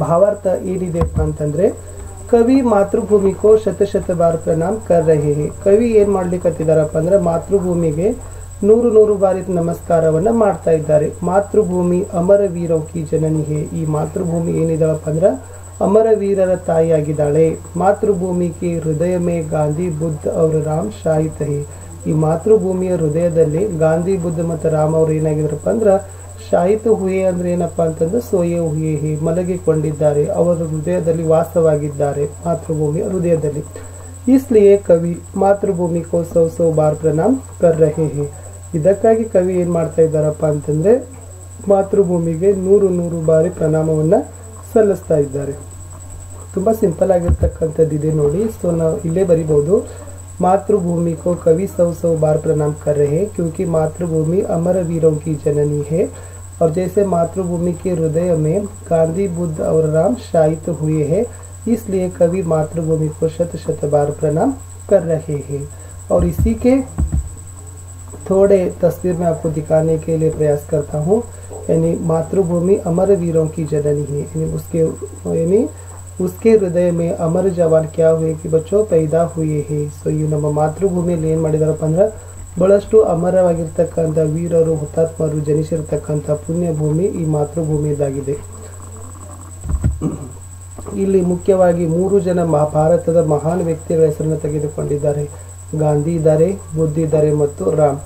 ಭಾವಾರ್ಥ ಏನಿದೆಪ್ಪ ಅಂತಂದ್ರೆ ಕವಿ ಮಾತೃಭೂಮಿಕೋ ಶತ ಶತ ಬಾರ್ ಪ್ರಣಾಮ್ ಕರ್ ರಹೆ ಹೇ ಕವಿ ಏನ್ ಮಾಡ್ಲಿಕ್ಕತ್ತಿದಾರಪ್ಪ ಅಂದ್ರೆ ಮಾತೃಭೂಮಿಗೆ ನೂರು ನೂರು ಬಾರಿ ನಮಸ್ಕಾರವನ್ನ ಮಾಡ್ತಾ ಇದ್ದಾರೆ ಮಾತೃಭೂಮಿ ಅಮರ ವೀರಂ ಕಿ ಜನನಿ ಹೇ ಈ ಮಾತೃಭೂಮಿ ಏನಿದಾಳಪ್ಪ ಅಂದ್ರೆ ಅಮರವೀರರ ತಾಯಿಯಾಗಿದ್ದಾಳೆ. ಮಾತೃಭೂಮಿಗೆ ಹೃದಯಮೇ ಗಾಂಧಿ ಬುದ್ಧ ಅವರು ರಾಮ್ ಶಾಹಿತಹಿ ಈ ಮಾತೃಭೂಮಿಯ ಹೃದಯದಲ್ಲಿ ಗಾಂಧಿ ಬುದ್ಧ ಮತ್ತು ರಾಮ್ ಅವರು ಏನಾಗಿದ್ರಪ್ಪ ಅಂದ್ರೆ ಶಾಯಿತ ಹುಯೆ ಅಂದ್ರೆ ಏನಪ್ಪ ಅಂತಂದ್ರೆ, ಸೋಯೆ ಹುಯೆ ಮಲಗಿಕೊಂಡಿದ್ದಾರೆ. ಅವರ ಹೃದಯದಲ್ಲಿ ವಾಸವಾಗಿದ್ದಾರೆ ಮಾತೃಭೂಮಿಯ ಹೃದಯದಲ್ಲಿ. ಇಸ್ಲಿಯೇ ಕವಿ, ಮಾತೃಭೂಮಿ ಕೋ ಸೌ ಸೌ ಬಾರ್ ಪ್ರಣಾಮ್ ಕರ್ ರಹೆ ಹಿ. ಇದಕ್ಕಾಗಿ ಕವಿ ಏನು ಮಾಡ್ತಾ ಇದ್ದಾರಪ್ಪ ಅಂತಂದ್ರೆ, ಮಾತೃಭೂಮಿಗೆ ನೂರು ನೂರು ಬಾರಿ ಪ್ರಣಾಮವನ್ನ ಸಲ್ಲಿಸ್ತಾ ಇದ್ದಾರೆ. ತುಂಬಾ ಸಿಂಪಲ್ ಆಗಿರ್ತಕ್ಕಂಥದ್ದು ಇದೆ ನೋಡಿ ಸೊ ನಾವು ಇಲ್ಲೇ ಬರಿಬಹುದು मातृभूमि को कवि सौ सौ बार प्रणाम कर रहे हैं क्योंकि मातृभूमि अमर वीरों की जननी है और जैसे मातृभूमि के हृदय में गांधी बुद्ध और राम शाहित हुए हैं इसलिए कवि मातृभूमि को शत शत बार प्रणाम कर रहे हैं और इसी के थोड़े तस्वीर में आपको दिखाने के लिए प्रयास करता हूँ यानी मातृभूमि अमर वीरों की जननी है यानी उसके यानी उसके हृदय में अमर जवान क्या हुए कि बच्चों पैदा हुए है ಸೊ ಇವು ನಮ್ಮ ಮಾತೃಭೂಮಿಯಲ್ಲಿ ಏನ್ ಮಾಡಿದಾರಪ್ಪ ಅಂದ್ರೆ ಬಹಳಷ್ಟು ಅಮರವಾಗಿರ್ತಕ್ಕಂಥ ವೀರರು ಹುತಾತ್ಮರು ಜನಿಸಿರ್ತಕ್ಕಂಥ ಪುಣ್ಯ ಭೂಮಿ ಈ ಮಾತೃಭೂಮಿಯದಾಗಿದೆ ಇಲ್ಲಿ ಮುಖ್ಯವಾಗಿ ಮೂರು ಜನ ಮಹಾ ಭಾರತದ ಮಹಾನ್ ವ್ಯಕ್ತಿಗಳ ಹೆಸರನ್ನು ತೆಗೆದುಕೊಂಡಿದ್ದಾರೆ ಗಾಂಧಿ ಇದ್ದಾರೆ ಬುದ್ಧ ಇದ್ದಾರೆ ಮತ್ತು ರಾಮ್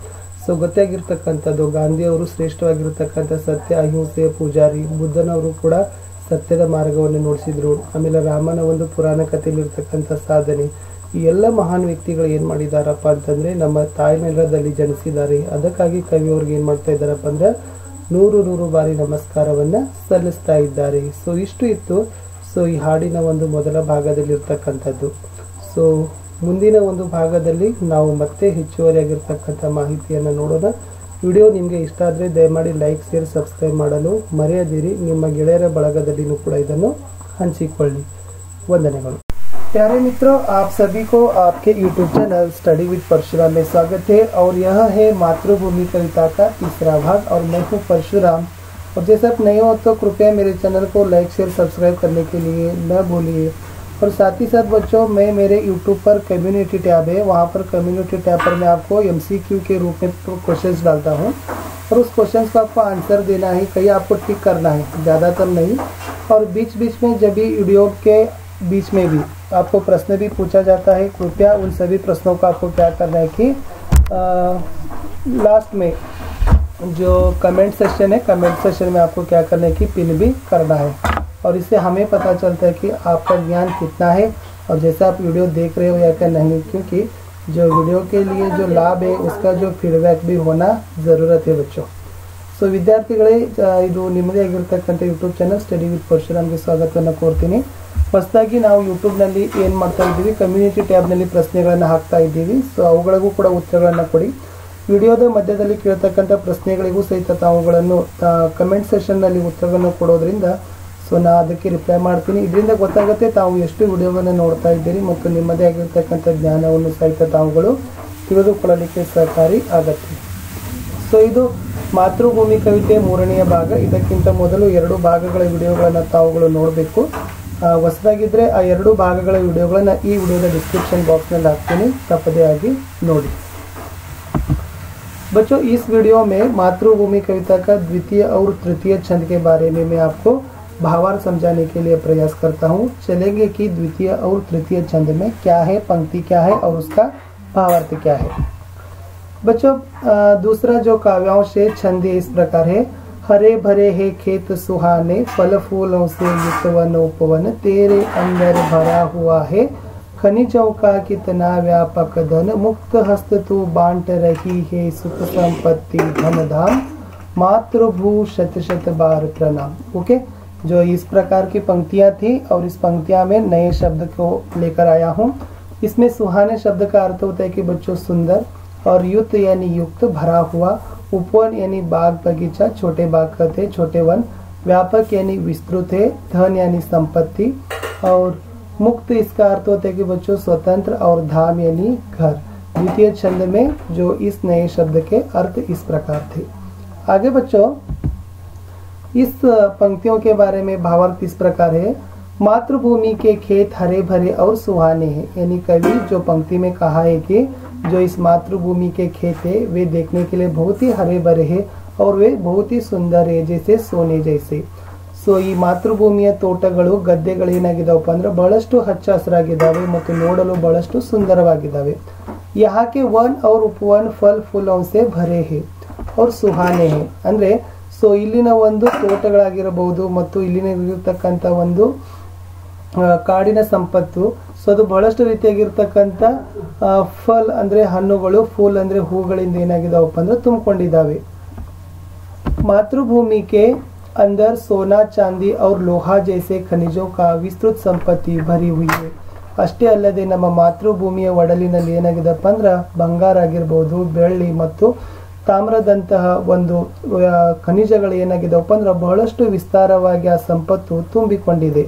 ಸೊ ಗೊತ್ತಾಗಿರ್ತಕ್ಕಂಥದ್ದು ಗಾಂಧಿ ಅವರು ಶ್ರೇಷ್ಠವಾಗಿರ್ತಕ್ಕಂಥ ಸತ್ಯ ಅಹಿಂಸೆಯ ಪೂಜಾರಿ ಬುದ್ಧನವರು ಕೂಡ ಸತ್ಯದ ಮಾರ್ಗವನ್ನು ನೋಡಿಸಿದ್ರು. ಆಮೇಲೆ ರಾಮನ ಒಂದು ಪುರಾಣ ಕಥೆಯಲ್ಲಿರ್ತಕ್ಕಂಥ ಸಾಧನೆ. ಈ ಎಲ್ಲ ಮಹಾನ್ ವ್ಯಕ್ತಿಗಳು ಏನು ಮಾಡಿದಾರಪ್ಪ ಅಂತಂದರೆ ನಮ್ಮ ತಾಯಿ ನೆಲದಲ್ಲಿ ಜನಿಸಿದ್ದಾರೆ. ಅದಕ್ಕಾಗಿ ಕವಿ ಅವ್ರಿಗೆ ಏನು ಮಾಡ್ತಾ ಇದ್ದಾರಪ್ಪ ಅಂದ್ರೆ ನೂರು ನೂರು ಬಾರಿ ನಮಸ್ಕಾರವನ್ನು ಸಲ್ಲಿಸ್ತಾ ಇದ್ದಾರೆ. ಸೊ ಇಷ್ಟು ಇತ್ತು. ಸೊ ಈ ಹಾಡಿನ ಒಂದು ಮೊದಲ ಭಾಗದಲ್ಲಿರ್ತಕ್ಕಂಥದ್ದು. ಸೊ ಮುಂದಿನ ಒಂದು ಭಾಗದಲ್ಲಿ ನಾವು ಮತ್ತೆ ಹೆಚ್ಚುವರಿಯಾಗಿರ್ತಕ್ಕಂಥ ಮಾಹಿತಿಯನ್ನು ನೋಡೋಣ. ವಿಡಿಯೋ ನಿಮಗೆ ಇಷ್ಟ ಆದರೆ ದಯಮಾಡಿ ಲೈಕ್ ಶೇರ್ ಸಬ್ಸ್ಕ್ರೈಬ್ ಮಾಡಲು ಮರೆಯದಿರಿ ನಿಮ್ಮ ಗೆಳೆಯರ ಬಳಗದಲ್ಲಿನೂ ಕೂಡ ಇದನ್ನು ಹಂಚಿಕೊಳ್ಳಿ ವಂದನೆಗಳು प्यारे मित्रों आप सभी को आपके YouTube channel study with Parshuram में स्वागत है और यह है मातृभूमि कविता का तीसरा भाग और मैं हूँ परशुराम और जैसे आप नए हो तो कृपया मेरे चैनल को लाइक शेयर सब्सक्राइब करने के लिए न भूलिए और साथ ही साथ बच्चों, मैं मेरे यूट्यूब पर कम्युनिटी टैब है। वहाँ पर कम्युनिटी टैब पर मैं आपको एमसीक्यू के रूप में क्वेश्चंस डालता हूँ। और उस क्वेश्चंस को आपको आंसर देना है, कहीं आपको टिक करना है, ज़्यादातर नहीं। और बीच बीच में जब भी वीडियो के बीच में भी आपको प्रश्न भी पूछा जाता है, कृपया उन सभी प्रश्नों का आपको क्या करना है कि लास्ट में जो कमेंट सेक्शन है कमेंट सेक्शन में आपको क्या करना है कि पिन भी करना है। और इससे हमें पता चलता है कि आपका ज्ञान कितना है। और जैसे आप वीडियो देख रहे हो या क्या नहीं, क्योंकि जो वीडियो के लिए जो लाभ है, उसका जो फीडबैक भी होना ज़रूरत है बच्चों। ಸೊ ವಿದ್ಯಾರ್ಥಿಗಳೇ ಇದು ನಿಮ್ಮದೇ ಆಗಿರ್ತಕ್ಕಂಥ ಯೂಟ್ಯೂಬ್ ಚಾನಲ್ ಸ್ಟಡಿ ವಿತ್ ಪರಶುರಾಮ್ಗೆ ಸ್ವಾಗತವನ್ನು ಕೋರ್ತೀನಿ. ಹೊಸದಾಗಿ ನಾವು ಯೂಟ್ಯೂಬ್ನಲ್ಲಿ ಏನು ಮಾಡ್ತಾ ಇದ್ದೀವಿ ಕಮ್ಯುನಿಟಿ ಟ್ಯಾಬ್ನಲ್ಲಿ ಪ್ರಶ್ನೆಗಳನ್ನು ಹಾಕ್ತಾ ಇದ್ದೀವಿ. ಸೊ ಅವುಗಳಿಗೂ ಕೂಡ ಉತ್ತರಗಳನ್ನು ಕೊಡಿ. ವಿಡಿಯೋದ ಮಧ್ಯದಲ್ಲಿ ಕೇಳ್ತಕ್ಕಂಥ ಪ್ರಶ್ನೆಗಳಿಗೂ ಸಹಿತ ತಾವುಗಳನ್ನು ಕಮೆಂಟ್ ಸೆಷನ್ನಲ್ಲಿ ಉತ್ತರವನ್ನು ಕೊಡೋದ್ರಿಂದ ಸೊ ನಾ ಅದಕ್ಕೆ ರಿಪ್ಲೈ ಮಾಡ್ತೀನಿ ಇದರಿಂದ ಗೊತ್ತಾಗುತ್ತೆ ತಾವು ಎಷ್ಟು ವಿಡಿಯೋಗಳನ್ನು ನೋಡ್ತಾ ಇದ್ದೀರಿ ಮತ್ತು ನಿಮ್ಮದೇ ಆಗಿರ್ತಕ್ಕಂಥ ಜ್ಞಾನವನ್ನು ಸಹಿತ ತಾವುಗಳು ತಿಳಿದುಕೊಳ್ಳಲಿಕ್ಕೆ ಸಹಕಾರಿ ಆಗತ್ತೆ ಸೊ ಇದು ಮಾತೃಭೂಮಿ ಕವಿತೆ ಮೂರನೆಯ ಭಾಗ ಇದಕ್ಕಿಂತ ಮೊದಲು ಎರಡು ಭಾಗಗಳ ವಿಡಿಯೋಗಳನ್ನು ತಾವುಗಳು ನೋಡಬೇಕು ಹೊಸದಾಗಿದ್ದರೆ ಆ ಎರಡು ಭಾಗಗಳ ವಿಡಿಯೋಗಳನ್ನ ಈ ವಿಡಿಯೋದ ಡಿಸ್ಕ್ರಿಪ್ಷನ್ ಬಾಕ್ಸ್ನಲ್ಲಿ ಹಾಕ್ತೀನಿ ತಪ್ಪದೇ ಆಗಿ ನೋಡಿ बच्चों इस वीडियो में मातृभूमि कविता का द्वितीय और तृतीय छंद के बारे में मैं आपको भावार्थ समझाने के लिए प्रयास करता हूँ। चलेंगे कि द्वितीय और तृतीय छंद में क्या है, पंक्ति क्या है और उसका भावार्थ क्या है? बच्चों दूसरा जो काव्यांश है, छंद इस प्रकार है। हरे भरे है खेत सुहाने, फल फूलों से युक्त वन उपवन, तेरे अंदर भरा हुआ है। खनिजों का कितना व्यापक धन, मुक्त हस्त तू बांट रही है, सुख संपत्ति, धन धाम, मातृभू शत शत बार प्रणाम। ओके? जो इस प्रकार की पंक्तियाँ थी और इस पंक्तियाँ में नए शब्द को लेकर आया हूँ। इसमें सुहाने शब्द का अर्थ होता है कि बच्चों सुंदर और युक्त यानी युक्त भरा हुआ, उपवन यानी बाग बगीचा, छोटे बाग कहते छोटे वन, व्यापक यानी विस्तृत है, धन यानी संपत्ति और मुक्त इसका अर्थ होता है कि बच्चों स्वतंत्र और धाम यानी घर। द्वितीय छंद में जो इस नए शब्द के अर्थ इस प्रकार थे। आगे बच्चों इस पंक्तियों के बारे में भावार्थ इस प्रकार है मातृभूमि के खेत हरे भरे और सुहाने हैं यानी कवि जो पंक्ति में कहा है कि जो इस मातृभूमि के खेत है वे देखने के लिए बहुत ही हरे भरे हैं और वे बहुत ही सुंदर है जैसे सोने जैसे ಸೊ ಈ ಮಾತೃಭೂಮಿಯ ತೋಟಗಳು ಗದ್ದೆಗಳೇನಾಗಿದಾವಪ್ಪ ಅಂದ್ರೆ ಬಹಳಷ್ಟು ಹಚ್ಚ ಹಸಿರಾಗಿದ್ದಾವೆ ಮತ್ತು ನೋಡಲು ಬಹಳಷ್ಟು ಸುಂದರವಾಗಿದ್ದಾವೆ ಯಾಕೆ वन और उपवन फल फूलों से भरे है और ಸುಹಾನೆ है ಅಂದ್ರೆ ಸೊ ಇಲ್ಲಿನ ಒಂದು ತೋಟಗಳಾಗಿರಬಹುದು ಮತ್ತು ಇಲ್ಲಿನ ಇರತಕ್ಕಂಥ ಒಂದು ಆ, ಕಾಡಿನ ಸಂಪತ್ತು ಸೊ ಅದು ಬಹಳಷ್ಟು ರೀತಿಯಾಗಿರ್ತಕ್ಕಂಥ ಆ, ಫಲ್ ಅಂದ್ರೆ ಹಣ್ಣುಗಳು ಫೂಲ್ ಅಂದ್ರೆ ಹೂಗಳಿಂದ ಏನಾಗಿದಾವಪ್ಪ ಅಂದ್ರೆ ತುಂಬಿಕೊಂಡಿದ್ದಾವೆ मातृभूमि के अंदर सोना चांदी और लोहा जैसे खनिजों का विस्तृत ಸಂಪತ್ತಿ ಭರಿ हुई है ಅಷ್ಟೇ ಅಲ್ಲದೆ ನಮ್ಮ ಮಾತೃಭೂಮಿಯ ಒಡಲಿನಲ್ಲಿ ಏನಾಗಿದೆಪ್ಪ ಅಂದ್ರೆ ಬಂಗಾರ ಆಗಿರ್ಬೋದು ಬೆಳ್ಳಿ ಮತ್ತು ತಾಮ್ರದಂತಹ ಒಂದು ಆ, ಖನಿಜಗಳು ಏನಾಗಿದೆಪ್ಪ ಅಂದ್ರೆ ಬಹಳಷ್ಟು ವಿಸ್ತಾರವಾಗಿ ಆ ಸಂಪತ್ತು ತುಂಬಿಕೊಂಡಿದೆ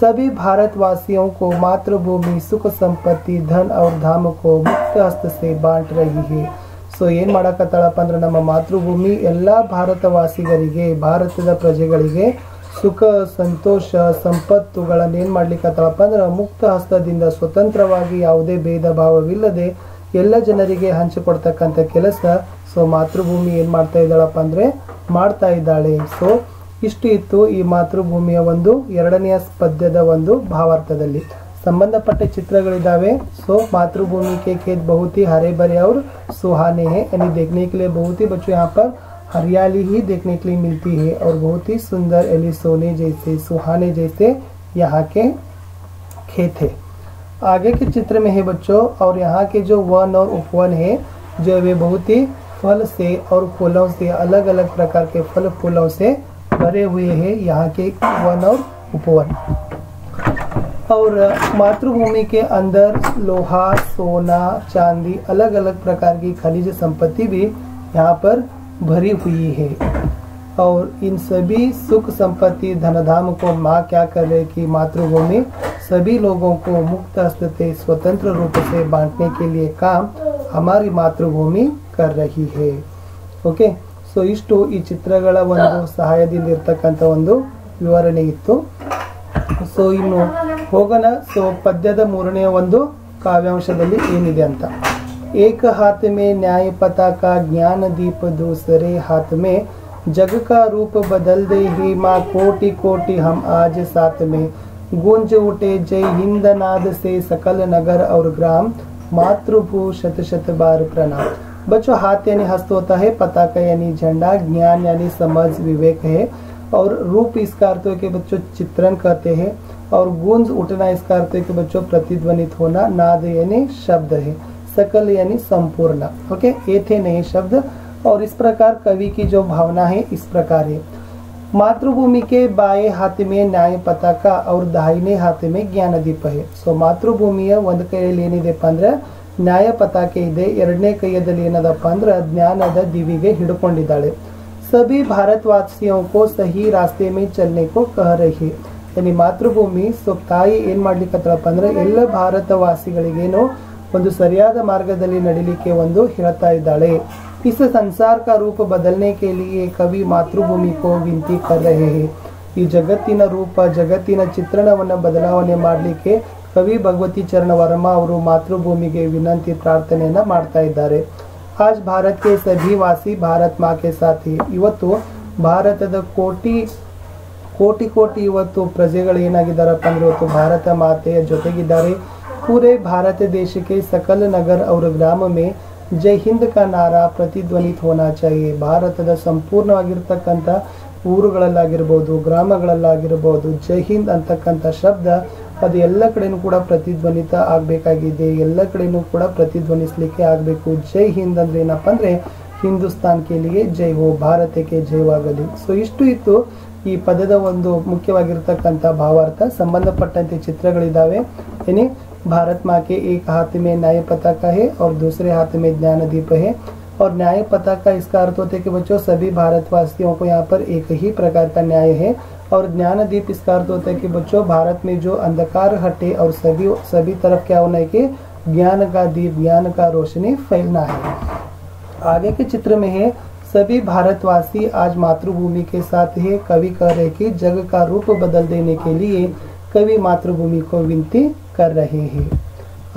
सभी भारतवासियों को मातृभूमि सुख संपत्ति धन और धाम को मुक्त हस्त से बांट रही है ಸೊ ಏನ್ ಮಾಡಕತ್ತಾಳಪ್ಪ ಅಂದ್ರೆ ನಮ್ಮ ಮಾತೃಭೂಮಿ ಎಲ್ಲಾ ಭಾರತವಾಸಿಗರಿಗೆ ಭಾರತದ ಪ್ರಜೆಗಳಿಗೆ ಸುಖ ಸಂತೋಷ ಸಂಪತ್ತುಗಳನ್ನ ಏನ್ ಮಾಡ್ಲಿಕ್ಕತ್ತಾಳಪ್ಪ ಅಂದ್ರೆ ಮುಕ್ತ ಹಸ್ತದಿಂದ ಸ್ವತಂತ್ರವಾಗಿ ಯಾವುದೇ ಭೇದ ಭಾವವಿಲ್ಲದೆ ಎಲ್ಲ ಜನರಿಗೆ ಹಂಚಿಕೊಡ್ತಕ್ಕಂಥ ಕೆಲಸ. ಸೊ ಮಾತೃಭೂಮಿ ಏನು ಮಾಡ್ತಾ ಇದ್ದಾಳಪ್ಪ ಅಂದರೆ ಮಾಡ್ತಾ ಇದ್ದಾಳೆ. ಸೊ ಇಷ್ಟು ಇತ್ತು ಈ ಮಾತೃಭೂಮಿಯ ಒಂದು ಎರಡನೆಯ ಪದ್ಯದ ಒಂದು ಭಾವಾರ್ಥದಲ್ಲಿ. ಸಂಬಂಧಪಟ್ಟ ಚಿತ್ರಗಳಿದ್ದಾವೆ ಸೊ ಮಾತೃಭೂಮಿ ಕೆ खेत ಬಹುತಿ ಹರೇ ಬರೇ ಅವ್ರ ಸುಹಾನೆ ಹೇ हैं यानी देखने के लिए बहुत ಹರಿಯಾಲಿ ಹೀ यहाँ पर हरियाली ही देखने के लिए मिलती है और बहुत ही सुंदर यानी सोने आगे के चित्र में है बच्चों, और यहाँ के जो वन और उपवन है, जो वे बहुत ही फल से और फूलों से अलग अलग प्रकार के फल फूलों से भरे हुए हैं यहाँ के वन और उपवन। और मातृभूमि के अंदर लोहा, सोना, चांदी अलग अलग प्रकार की खनिज संपत्ति भी यहाँ पर भरी हुई है। और इन सभी सुख संपत्ति धनधाम को माँ क्या कर रहे कि मातृभूमि सभी लोगों को मुक्त हस्त से स्वतंत्र रूप से बांटने के लिए काम हमारी मातृभूमि कर रही है ಓಕೆ ಸೊ ಇಷ್ಟು ಈ ಚಿತ್ರಗಳ ಒಂದು ಸಹಾಯದಿಂದ ಇರ್ತಕ್ಕಂಥ ಒಂದು ವಿವರಣೆ ಇತ್ತು ಸೊ ಇನ್ನು ಹೋಗೋಣ ಸೊ ಪದ್ಯದ ಮೂರನೆಯ ಒಂದು ಕಾವ್ಯಾಂಶದಲ್ಲಿ ಏನಿದೆ ಅಂತ ಏಕ हाथ में न्याय पता का ज्ञान दीप दूसरे हाथ में जग का रूप बदल दे ही माँ कोटि कोटि हम आज साथ में गूंज उठे जय हिंद नाद से सकल नगर और ग्राम मातृभू शत शत बार प्रणाम। बच्चों, हाथ यानी हस्त होता है, पताका यानी झंडा, ज्ञान यानी समझ, विवेक है, और रूप इसका अर्थ है कि बच्चों चित्रण करते हैं, और गूंज उठना इसका अर्थ है कि बच्चों प्रतिध्वनित होना, नाद यानी शब्द है, सकल यानी संपूर्ण। ओके ये थे नए शब्द, और इस प्रकार कवि की जो भावना है, इस प्रकार है। मातृभूमि के बाएं हाथ में ನ್ಯಾಯ ಪತಾಕ और दाहिने हाथ में ಜ್ಞಾನ ದೀಪ है ಸೊ ಮಾತೃಭೂಮಿಯ ಒಂದು ಕೈಯಲ್ಲಿ ಏನಿದೆಪ್ಪ ಅಂದ್ರೆ ನ್ಯಾಯ ಪತಾಕೆ ಇದೆ ಎರಡನೇ ಕೈಯದಲ್ಲಿ ಏನದಪ್ಪ ಅಂದ್ರೆ ಜ್ಞಾನದ ದಿವಿಗೆ ಹಿಡ್ಕೊಂಡಿದ್ದಾಳೆ सभी भारतवासियों को सही रास्ते में चलने को कह रही है यानी ಮಾತೃಭೂಮಿ ಸೊ ತಾಯಿ ಏನ್ ಮಾಡ್ಲಿಕ್ಕತ್ತಳಪ್ಪ ಅಂದ್ರೆ ಎಲ್ಲ ಭಾರತವಾಸಿಗಳಿಗೇನು ಒಂದು ಸರಿಯಾದ ಮಾರ್ಗದಲ್ಲಿ ನಡಿಲಿಕ್ಕೆ ಒಂದು ಹೇಳ್ತಾ ಇದ್ದಾಳೆ इस संसार का रूप बदलने के लिए कवि मातृभूमि को विनती कर रहे हैं ಈ ಜಗತ್ತಿನ ರೂಪ ಜಗತ್ತಿನ ಚಿತ್ರಣವನ್ನು ಬದಲಾವಣೆ ಮಾಡಲಿಕ್ಕೆ ಕವಿ ಭಗವತಿ ಚರಣ ವರ್ಮ ಅವರು ಮಾತೃಭೂಮಿಗೆ ವಿನಂತಿ ಪ್ರಾರ್ಥನೆಯನ್ನ ಮಾಡ್ತಾ ಇದ್ದಾರೆ ಆಜ್ ಭಾರತ್ ಕೆ ಸಭಿ ವಾಸಿ ಭಾರತ್ ಮಾ ಕೆ ಸಾಥಿ ಇವತ್ತು ಭಾರತದ ಕೋಟಿ ಕೋಟಿ ಕೋಟಿ ಇವತ್ತು ಪ್ರಜೆಗಳು ಏನಾಗಿದ್ದಾರಪ್ಪ ಅಂದ್ರೆ ಇವತ್ತು ಭಾರತ ಮಾತೆಯ ಜೊತೆಗಿದ್ದಾರೆ पूरे भारत देश के सकल नगर और ग्राम में ಜೈ ಹಿಂದ್ ಕ ನಾರ ಪ್ರತಿಧ್ವನಿತ್ ಹೋನಾ ಭಾರತದ ಸಂಪೂರ್ಣವಾಗಿರ್ತಕ್ಕಂಥ ಊರುಗಳಲ್ಲಾಗಿರ್ಬೋದು, ಗ್ರಾಮಗಳಲ್ಲಾಗಿರ್ಬೋದು, ಜೈ ಹಿಂದ್ ಅಂತಕ್ಕಂಥ ಶಬ್ದ ಅದು ಎಲ್ಲ ಕಡೆನೂ ಕೂಡ ಪ್ರತಿಧ್ವನಿತ ಆಗಬೇಕಾಗಿದೆ. ಎಲ್ಲ ಕಡೆನೂ ಕೂಡ ಪ್ರತಿಧ್ವನಿಸಲಿಕ್ಕೆ ಆಗಬೇಕು. ಜೈ ಹಿಂದ್ ಅಂದರೆ ಏನಪ್ಪ ಅಂದರೆ ಹಿಂದೂಸ್ತಾನ್ ಕೇಲಿಗೆ ಜೈ ಹೋ, ಭಾರತಕ್ಕೆ ಜೈವಾಗಲಿ. ಸೊ ಇಷ್ಟು ಇತ್ತು ಈ ಪದದ ಒಂದು ಮುಖ್ಯವಾಗಿರ್ತಕ್ಕಂಥ ಭಾವಾರ್ಥ. ಸಂಬಂಧಪಟ್ಟಂತೆ ಚಿತ್ರಗಳಿದ್ದಾವೆ ಏನೇ भारत माँ के एक हाथ में न्याय पताका है और दूसरे हाथ में ज्ञान दीप है। और न्याय पताका इसका अर्थ होता है कि बच्चों, सभी भारतवासियों को यहाँ पर एक ही प्रकार का न्याय है। और ज्ञान दीप इसका अर्थ होता है कि बच्चों, भारत में जो अंधकार, हटे और सभी सभी तरफ़ क्या होना है कि ज्ञान का दीप, ज्ञान का रोशनी फैलना है। आगे के चित्र में है, सभी भारतवासी आज मातृभूमि के साथ है। कवि कह रहे कि जग का रूप बदल देने के लिए कवि मातृभूमि को विनती कर रहे हैं।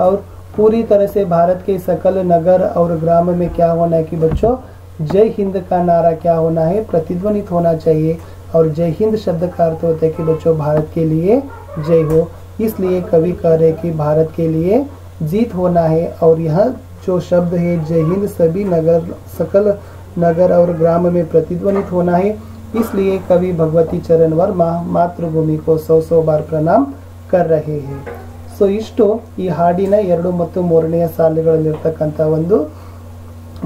और पूरी तरह से भारत के सकल नगर और ग्राम में क्या होना है कि बच्चों, जय हिंद का नारा क्या होना है? प्रतिध्वनित होना चाहिए। और जय हिंद शब्द का अर्थ होता है कि बच्चों, भारत के लिए जय हो। इसलिए कवि कह रहे कि भारत के लिए जीत होना है। और यह जो शब्द है, जय हिंद सभी नगर, सकल नगर और ग्राम में प्रतिध्वनित होना है। इसलिए कवि भगवती चरण वर्मा मातृभूमि को सौ सौ बार प्रणाम कर रहे हैं। ಸೊ ಇಷ್ಟು ಈ ಹಾಡಿನ ಎರಡು ಮತ್ತು ಮೂರನೆಯ ಸಾಲುಗಳಲ್ಲಿರ್ತಕ್ಕಂಥ ಒಂದು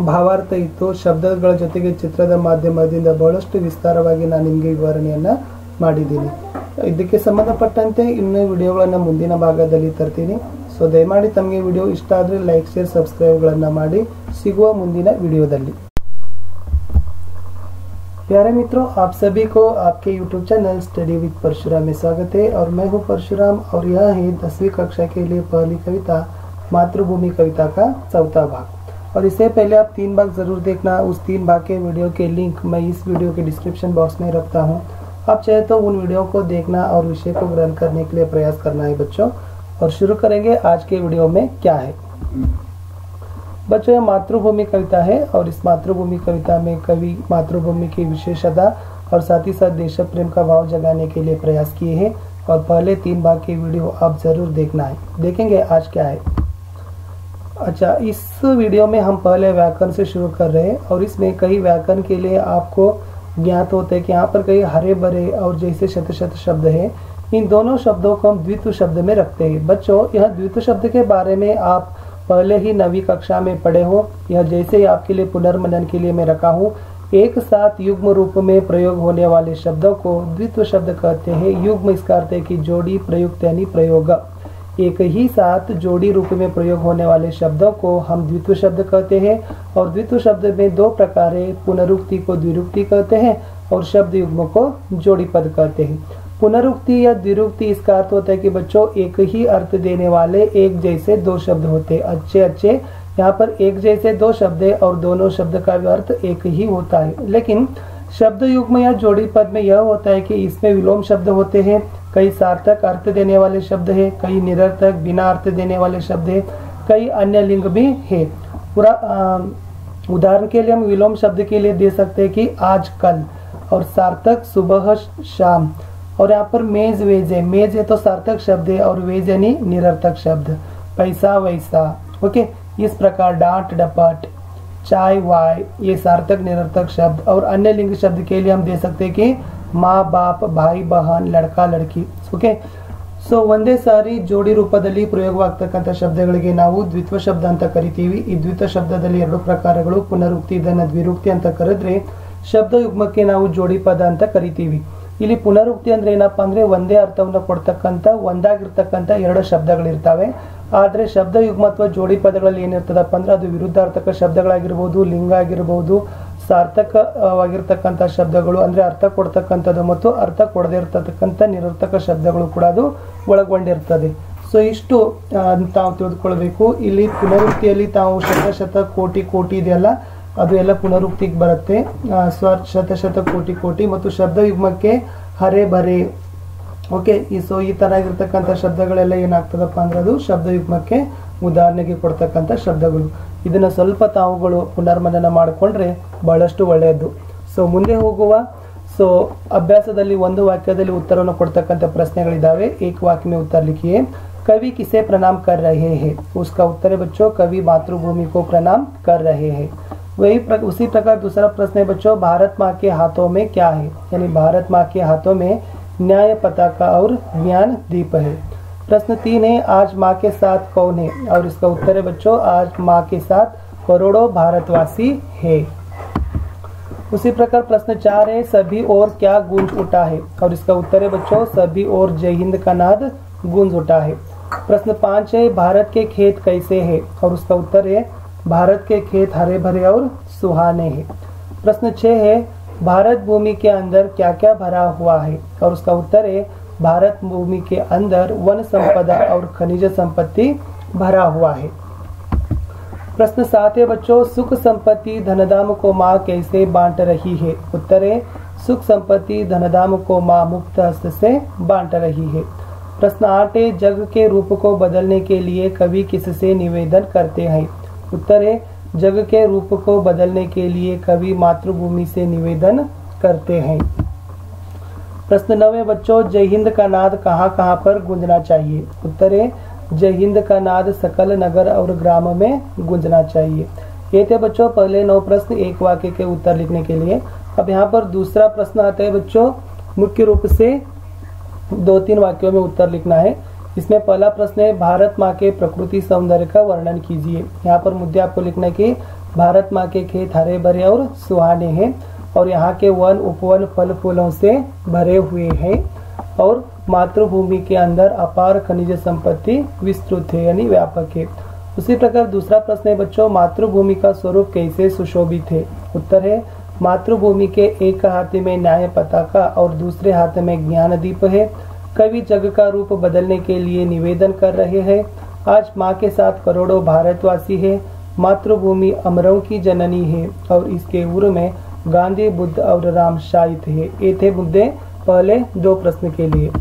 ಭಾವಾರ್ಥ ಇತ್ತು. ಶಬ್ದಗಳ ಜೊತೆಗೆ ಚಿತ್ರದ ಮಾಧ್ಯಮದಿಂದ ಬಹಳಷ್ಟು ವಿಸ್ತಾರವಾಗಿ ನಾನು ನಿಮಗೆ ವಿವರಣೆಯನ್ನು ಮಾಡಿದ್ದೀನಿ. ಇದಕ್ಕೆ ಸಂಬಂಧಪಟ್ಟಂತೆ ಇನ್ನೂ ವಿಡಿಯೋಗಳನ್ನು ಮುಂದಿನ ಭಾಗದಲ್ಲಿ ತರ್ತೀನಿ. ಸೊ ದಯಮಾಡಿ ತಮಗೆ ವಿಡಿಯೋ ಇಷ್ಟ ಆದರೆ ಲೈಕ್, ಶೇರ್, ಸಬ್ಸ್ಕ್ರೈಬ್ಗಳನ್ನು ಮಾಡಿ. ಸಿಗುವ ಮುಂದಿನ ವಿಡಿಯೋದಲ್ಲಿ. प्यारे मित्रों, आप सभी को आपके YouTube channel study with Parashuram में स्वागत है और मैं हूँ परशुराम और यह है दसवीं कक्षा के लिए पहली कविता, मातृभूमि कविता का चौथा भाग। और इससे पहले आप तीन भाग ज़रूर देखना, उस तीन भाग के वीडियो के लिंक मैं इस वीडियो के डिस्क्रिप्शन बॉक्स में रखता हूँ। आप चाहे तो उन वीडियो को देखना और विषय को ग्रहण करने के लिए प्रयास करना है बच्चों। और शुरू करेंगे आज के वीडियो में क्या है। बच्चों, यह मातृभूमि कविता है और इस मातृभूमि कविता में कवि मातृभूमि की विशेषता और साथ ही साथ देश प्रेम का भाव जगाने के लिए प्रयास किए हैं और पहले तीन भाग की वीडियो आप ज़रूर देखना है। देखेंगे आज क्या है। अच्छा इस वीडियो में हम पहले व्याकरण से शुरू कर रहे हैं और इसमें कई व्याकरण के लिए आपको ज्ञात होते हैं कि यहाँ पर कई हरे भरे और जैसे शत शत शब्द है। इन दोनों शब्दों को हम द्वित्व शब्द में रखते हैं। बच्चों, यह द्वित्व शब्द के बारे में आप पहले ही नवी कक्षा में पढ़े हो यह जैसे ही आपके लिए पुनर्मनन के लिए मैं रखा हूँ, एक साथ युग्म रूप में प्रयोग होने वाले शब्दों को द्वित्व शब्द कहते हैं। युग्म इसका अर्थ है कि जोड़ी, प्रयुक्त यानी प्रयोग। एक ही साथ जोड़ी रूप में प्रयोग होने वाले शब्दों को हम द्वित्व शब्द कहते हैं, और द्वित्व शब्द में दो प्रकार पुनरुक्ति को द्विरुक्ति कहते हैं, और शब्द युग्म को जोड़ी पद कहते हैं। पुनरुक्ति या द्विरुक्ति इसका अर्थ होता है कि बच्चों, एक ही अर्थ देने वाले एक जैसे दो शब्द होते अच्छे अच्छे, यहाँ पर एक जैसे दो शब्द है और दोनों शब्द का भी अर्थ एक ही होता है। लेकिन शब्द युग्म या जोड़ी पद में यह होता है कि इसमें विलोम शब्द होते हैं, कई सार्थक अर्थ देने वाले शब्द है, कई निरर्थक बिना अर्थ देने वाले शब्द है, कई अन्य लिंग भी है। पूरा उदाहरण के लिए हम विलोम शब्द के लिए दे सकते हैं कि आज कल और सार्थक सुबह शाम। और यहाँ पर मेज वेज है मेज है तो सार्थक शब्द है और वेज यानी निरर्थक शब्द पैसा वैसा ओके इस प्रकार डांट डपट चाय वाय ये सार्थक निरर्थक शब्द और अन्य लिंग शब्द के लिए हम दे सकते हैं कि माँ बाप भाई बहन लड़का लड़की ओके ಸೊ ಒಂದೇ ಸಾರಿ ಜೋಡಿ ರೂಪದಲ್ಲಿ ಪ್ರಯೋಗವಾಗ್ತಕ್ಕಂಥ ಶಬ್ದಗಳಿಗೆ ನಾವು ದ್ವಿತ್ವ ಶಬ್ದ ಅಂತ ಕರಿತೀವಿ ಈ ದ್ವಿತ್ವ ಶಬ್ದದಲ್ಲಿ ಎರಡು ಪ್ರಕಾರಗಳು ಪುನರುಕ್ತಿ ಇದನ್ನ ದ್ವಿರುಕ್ತಿ ಅಂತ ಕರೆದ್ರೆ ಶಬ್ದ ಯುಗ್ಮಕ್ಕೆ ನಾವು ಜೋಡಿ ಪದ ಅಂತ ಕರಿತೀವಿ ಇಲ್ಲಿ ಪುನರುಕ್ತಿ ಅಂದ್ರೆ ಏನಪ್ಪಾ ಅಂದ್ರೆ ಒಂದೇ ಅರ್ಥವನ್ನು ಕೊಡ್ತಕ್ಕಂಥ, ಒಂದಾಗಿರ್ತಕ್ಕಂಥ ಎರಡು ಶಬ್ದಗಳಿರ್ತವೆ. ಆದರೆ ಶಬ್ದ ಯುಗ್ಮ ಅಥವಾ ಜೋಡಿ ಪದಗಳಲ್ಲಿ ಏನಿರ್ತದಪ್ಪ ಅಂದ್ರೆ ಅದು ವಿರುದ್ಧಾರ್ಥಕ ಶಬ್ದಗಳಾಗಿರ್ಬೋದು ಲಿಂಗ ಆಗಿರ್ಬೋದು ಸಾರ್ಥಕವಾಗಿರ್ತಕ್ಕಂಥ ಶಬ್ದಗಳು ಅಂದ್ರೆ ಅರ್ಥ ಕೊಡ್ತಕ್ಕಂಥದ್ದು ಮತ್ತು ಅರ್ಥ ಕೊಡದೇ ಇರ್ತಕ್ಕಂಥ ನಿರರ್ಥಕ ಶಬ್ದಗಳು ಕೂಡ ಅದು ಒಳಗೊಂಡಿರ್ತದೆ. ಸೊ ಇಷ್ಟು ತಾವು ತಿಳಿದುಕೊಳ್ಬೇಕು. ಇಲ್ಲಿ ಪುನರುಕ್ತಿಯಲ್ಲಿ ತಾವು ಶತ ಶತ ಕೋಟಿ ಕೋಟಿ ಇದೆಯಲ್ಲ ಅದು ಎಲ್ಲ ಪುನರುಕ್ತಿಗೆ ಬರುತ್ತೆ. ಸ್ವ ಶತ ಶತ ಕೋಟಿ ಕೋಟಿ ಮತ್ತು ಶಬ್ದ ಯುಗ್ಮಕ್ಕೆ ಹರೆ ಬರೆ. ಓಕೆ ಈ ಸೊ ಈ ಥರ ಆಗಿರ್ತಕ್ಕಂಥ ಶಬ್ದಗಳೆಲ್ಲ ಏನಾಗ್ತದಪ್ಪ ಅಂದ್ರೆ ಅದು ಶಬ್ದ ಯುಗ್ಮಕ್ಕೆ ಉದಾಹರಣೆಗೆ ಕೊಡ್ತಕ್ಕಂಥ ಶಬ್ದಗಳು. ಇದನ್ನು ಸ್ವಲ್ಪ ತಾವುಗಳು ಪುನರ್ಮನನ ಮಾಡಿಕೊಂಡ್ರೆ ಬಹಳಷ್ಟು ಒಳ್ಳೆಯದು ಸೊ ಮುಂದೆ ಹೋಗುವ. ಸೊ ಅಭ್ಯಾಸದಲ್ಲಿ ಒಂದು ವಾಕ್ಯದಲ್ಲಿ ಉತ್ತರವನ್ನು ಕೊಡ್ತಕ್ಕಂಥ ಪ್ರಶ್ನೆಗಳಿದ್ದಾವೆ ಏಕ ವಾಕ್ಯ ಉತ್ತರಲಿಕ್ಕೆ ಕವಿ ಕಿಸೆ ಪ್ರಣಾಮ್ ಕರ್ ರಹೇ ಹೇ. ಉಸ್ಕಾ ಉತ್ತರ ಬಚ್ಚೋ. ಕವಿ ಮಾತೃಭೂಮಿ ಕೋ ಪ್ರಣಾಮ್ ಕರ್ ರಹೇ ಹೇ. वही प्र, उसी प्रकार दूसरा प्रश्न है बच्चों भारत माँ के हाथों में क्या है? यानी भारत माँ के हाथों में न्याय पताका और ज्ञान दीप है। प्रश्न तीन है आज माँ के साथ कौन है? और इसका उत्तर है बच्चों आज माँ के साथ करोड़ों भारतवासी है। उसी प्रकार प्रश्न चार है सभी और क्या गूंज उठा है? और इसका उत्तर है बच्चों सभी और जय हिंद का नाद गूंज उठा है। प्रश्न पाँच है भारत के खेत कैसे है? और उसका उत्तर है भारत के खेत हरे भरे और सुहाने हैं। प्रश्न छह है, भारत भूमि के अंदर क्या क्या भरा हुआ है? और उसका उत्तर है, भारत भूमि के अंदर वन संपदा और खनिज संपत्ति भरा हुआ है। प्रश्न सात है, बच्चों, सुख संपत्ति धनधाम को माँ कैसे बांट रही है? उत्तर है, सुख संपत्ति धनधाम को माँ मुक्त हस्त से बांट रही है। प्रश्न आठ है, जग के रूप को बदलने के लिए कवि किससे निवेदन करते हैं? उत्तर है जग के रूप को बदलने के लिए कवि मातृभूमि से निवेदन करते हैं। प्रश्न नवे, बच्चों, जय हिंद का नाद कहाँ कहाँ पर गूंजना चाहिए? उत्तर है जय हिंद का नाद सकल नगर और ग्राम में गूंजना चाहिए। ये थे बच्चों पहले नौ प्रश्न एक वाक्य के उत्तर लिखने के लिए। अब यहाँ पर दूसरा प्रश्न आता है बच्चों, मुख्य रूप से दो तीन वाक्यों में उत्तर लिखना है। इसमें पहला प्रश्न है, भारत माँ के प्रकृति सौंदर्य का वर्णन कीजिए। यहाँ पर मुद्दे आपको लिखना है कि, भारत माँ के खेत हरे भरे और सुहाने हैं और यहाँ के वन उपवन फल फूलों से भरे हुए हैं और मातृभूमि के अंदर अपार खनिज संपत्ति विस्तृत है, यानी व्यापक है। उसी प्रकार दूसरा प्रश्न है, बच्चों, मातृभूमि का स्वरूप कैसे सुशोभित है? उत्तर है, मातृभूमि के एक हाथ में न्याय पताका और दूसरे हाथ में ज्ञान दीप है। कवि जग का रूप बदलने के लिए निवेदन कर रहे हैं। आज माँ के साथ करोड़ों भारतवासी है। मातृभूमि अमरों की जननी है और इसके उर में गांधी, बुद्ध और राम शाहित है। ये थे मुद्दे पहले दो प्रश्न के लिए।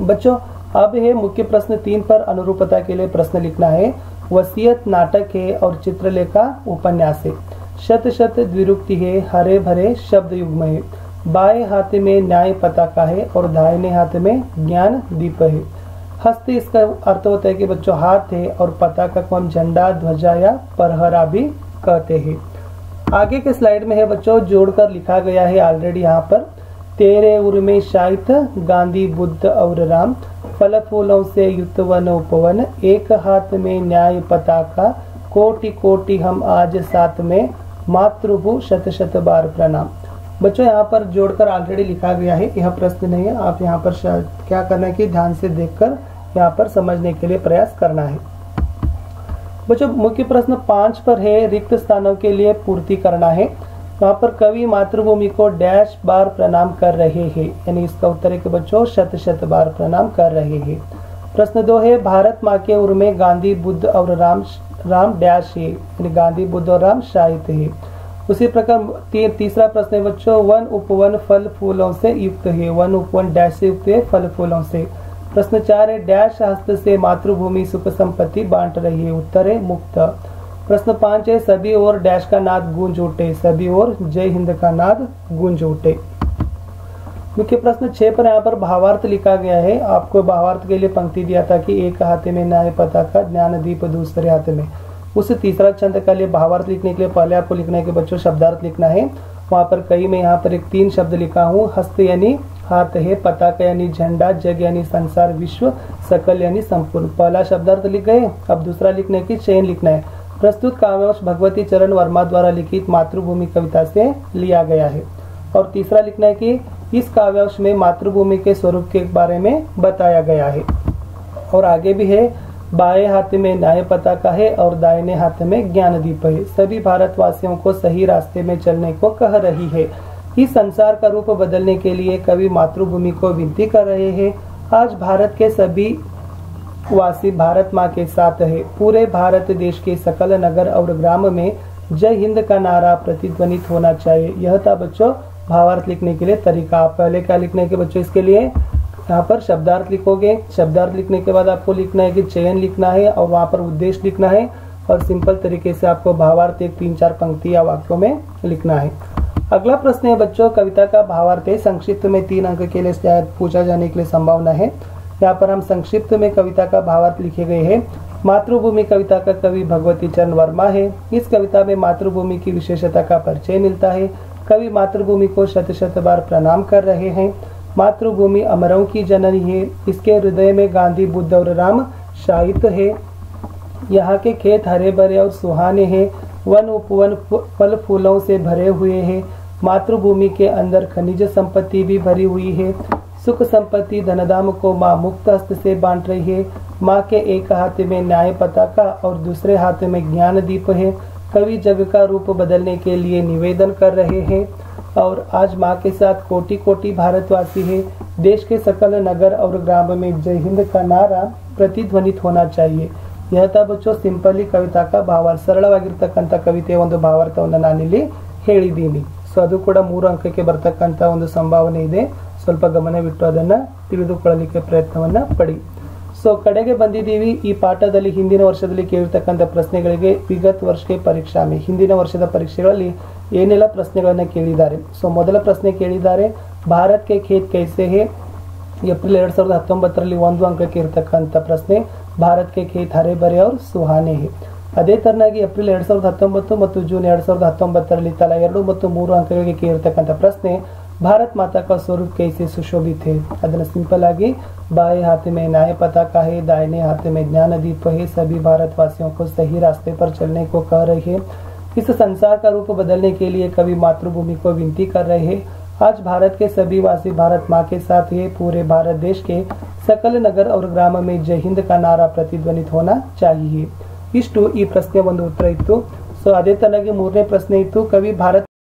बच्चों, अब है मुख्य प्रश्न तीन पर अनुरूपता के लिए प्रश्न लिखना है। वसीयत नाटक है और चित्रलेखा उपन्यास है। शत शत द्विरुक्ति है, हरे भरे शब्द युग्म है बाएँ हाथ में न्याय पताका है और दाहिने हाथ में ज्ञान दीप है। हस्त इसका अर्थ होता है कि बच्चों, हाथ है और पताका को हम झंडा, ध्वजा या परहरा भी कहते हैं। आगे के स्लाइड में है बच्चों, जोड़कर लिखा गया है ऑलरेडी यहाँ पर, तेरे उर में शाहित गांधी, बुद्ध और राम फल फूलों से युक्त वन उपवन, एक हाथ में न्याय पताका कोटि कोटि हम आज साथ में, मातृभु शत शत बार प्रणाम। बच्चों, यहाँ पर जोड़कर ऑलरेडी लिखा गया है यह प्रश्न नहीं है। आप यहाँ पर क्या करना है कि ध्यान से देखकर यहाँ पर समझने के लिए प्रयास करना है। बच्चों, मुख्य प्रश्न पाँच पर है, रिक्त स्थानों के लिए पूर्ति करना है। वहाँ पर कवि मातृभूमि को डैश बार प्रणाम कर रहे हैं, यानी इसका उत्तर है कि बच्चों, शत शत बार प्रणाम कर रहे हैं। प्रश्न दो है, भारत माँ के उर में गांधी बुद्ध और राम राम डैश है, यानी गांधी बुद्ध और राम शाहित है। उसी प्रकार ती, तीसरा प्रश्न है बच्चों वन उपवन फल फूलों से युक्त है। वन उपवन डैश से युक्त है फल फूलों से। प्रश्न चार है डैश हस्त से मातृभूमि सुख संपत्ति बांट रही है। उत्तर है मुक्त। प्रश्न पाँच है सभी और डैश का नाद गूंज उठे। सभी और जय हिंद का नाद गूंज उठे। मुख्य प्रश्न छह पर यहाँ पर भावार्थ लिखा गया है। आपको भावार्थ के लिए पंक्ति दिया था कि एक हाथ में न्याय पता का ज्ञान दीप दूसरे हाथ में। उस तीसरा छंद का लिए भावार्थ लिखने के लिए पहले आपको लिखना है कि बच्चों, शब्दार्थ लिखना है। वहाँ पर कई मैं यहाँ पर एक तीन शब्द लिखा हूँ। हस्त यानी हाथ है, पताका यानी झंडा, जग यानी संसार, विश्व, सकल यानी संपूर्ण। पहला शब्दार्थ लिख गए, अब दूसरा लिखने की चयन लिखना है। प्रस्तुत काव्यांश भगवती चरण वर्मा द्वारा लिखित मातृभूमि कविता से लिया गया है। और तीसरा लिखना है कि इस काव्यांश में मातृभूमि के स्वरूप के बारे में बताया गया है। और आगे भी है बाएँ हाथ में न्याय पताका है और दाहिने हाथ में ज्ञान दीप है। सभी भारतवासियों को सही रास्ते में चलने को कह रही है। इस संसार का रूप बदलने के लिए कवि मातृभूमि को विनती कर रहे हैं। आज भारत के सभी वासी भारत माँ के साथ है। पूरे भारत देश के सकल नगर और ग्राम में जय हिंद का नारा प्रतिध्वनित होना चाहिए। यह था बच्चों, भावार्थ लिखने के लिए तरीका। पहले क्या लिखने के बच्चों, इसके लिए यहाँ पर शब्दार्थ लिखोगे। शब्दार्थ लिखने के बाद आपको लिखना है कि चयन लिखना है और वहाँ पर उद्देश्य लिखना है और सिंपल तरीके से आपको भावार्थ एक तीन चार पंक्ति या वाक्यों में लिखना है। अगला प्रश्न है, बच्चों, कविता का भावार्थ है संक्षिप्त में तीन अंक के लिए शायद पूछा जाने के लिए संभावना है। यहाँ पर हम संक्षिप्त में कविता का भावार्थ लिखे गए हैं। मातृभूमि कविता का कवि भगवती चरण वर्मा है। इस कविता में मातृभूमि की विशेषता का परिचय मिलता है। कवि मातृभूमि को शत शत बार प्रणाम कर रहे हैं। मातृभूमि अमरों की जननी है। इसके हृदय में गांधी बुद्ध और राम शाहित है। यहाँ के खेत हरे भरे और सुहाने हैं। वन उपवन फल फूलों से भरे हुए हैं। मातृभूमि के अंदर खनिज संपत्ति भी भरी हुई है। सुख संपत्ति धनधाम को माँ मुक्त हस्त से बांट रही है। माँ के एक हाथ में न्याय पताका और दूसरे हाथ में ज्ञान दीप है। कवि जग का रूप बदलने के लिए निवेदन कर रहे हैं और आज माँ के साथ कोटि कोटि भारतवासी है देश के सकल नगर और ग्राम में जय हिंद का नारा प्रतिध्वनित होना चाहिए यह था बच्चों ಸಿಂಪಲಿ ಕವಿತಾ का ಭಾವಾರ್ಥ ಸರಳವಾಗಿರ್ತಕ್ಕಂಥ ಕವಿತೆಯ ಒಂದು ಭಾವಾರ್ಥವನ್ನು ನಾನಿಲ್ಲಿ ಹೇಳಿದ್ದೀನಿ ಸೊ ಅದು ಕೂಡ ಮೂರು ಅಂಕಕ್ಕೆ ಬರ್ತಕ್ಕಂಥ ಒಂದು ಸಂಭಾವನೆ ಇದೆ ಸ್ವಲ್ಪ ಗಮನವಿಟ್ಟು ಅದನ್ನ ತಿಳಿದುಕೊಳ್ಳಲಿಕ್ಕೆ ಪ್ರಯತ್ನವನ್ನ ಪಡಿ ಸೊ ಕಡೆಗೆ ಬಂದಿದ್ದೀವಿ. ಈ ಪಾಠದಲ್ಲಿ ಹಿಂದಿನ ವರ್ಷದಲ್ಲಿ ಕೇಳಿರ್ತಕ್ಕಂಥ ಪ್ರಶ್ನೆಗಳಿಗೆ ವಿಗತ್ ವರ್ಷಕ್ಕೆ ಪರೀಕ್ಷಾ ಮೇ. ಹಿಂದಿನ ವರ್ಷದ ಪರೀಕ್ಷೆಗಳಲ್ಲಿ ಏನೆಲ್ಲ ಪ್ರಶ್ನೆಗಳನ್ನು ಕೇಳಿದ್ದಾರೆ? ಸೊ ಮೊದಲ ಪ್ರಶ್ನೆ ಕೇಳಿದ್ದಾರೆ. ಭಾರತ್ ಕೆ ಖೇತ್ ಕೈಸೆ ಹೇ? ಏಪ್ರಿಲ್ ಎರಡು ಸಾವಿರದ ಹತ್ತೊಂಬತ್ತರಲ್ಲಿ ಒಂದು ಅಂಕಕ್ಕೆ ಇರತಕ್ಕಂಥ ಪ್ರಶ್ನೆ, ಭಾರತ್ ಕೆ ಖೇತ್ ಹರೆ ಬರೆ ಅವ್ರ ಸುಹಾನೆ ಹೇ. ಅದೇ ತರನಾಗಿ ಏಪ್ರಿಲ್ ಎರಡು ಸಾವಿರದ ಹತ್ತೊಂಬತ್ತು ಮತ್ತು ಜೂನ್ ಎರಡು ಸಾವಿರದ ಹತ್ತೊಂಬತ್ತರಲ್ಲಿ ತಲಾ ಎರಡು ಮತ್ತು ಮೂರು ಅಂಕಗಳಿಗೆ ಕೇಳಿರ್ತಕ್ಕಂಥ ಪ್ರಶ್ನೆ ಭಾರತ್ ಮಾತಾ का स्वरूप कैसे सुशोभित है ಅದನ್ನ सिंपल आगे बाएं हाथ में न्याय पताका है दाहिने हाथ में ज्ञान दीप है सभी भारतवासियों को सही रास्ते पर चलने को कह रही है इस संसार का रूप बदलने के लिए कवि मातृभूमि को विनती कर रहे हैं आज भारत के सभी वासी भारत माँ के साथ है पूरे भारत देश के सकल नगर और ग्राम में जय हिंद का नारा प्रतिध्वनित होना चाहिए ಇಷ್ಟು ಈ ಪ್ರಶ್ನೆ ಒಂದು ಉತ್ತರ ಇತ್ತು ಸೊ ಅದೇ ತರನಾಗಿ ಮೂರನೇ ಪ್ರಶ್ನೆ ಇತ್ತು ಕವಿ ಭಾರತ್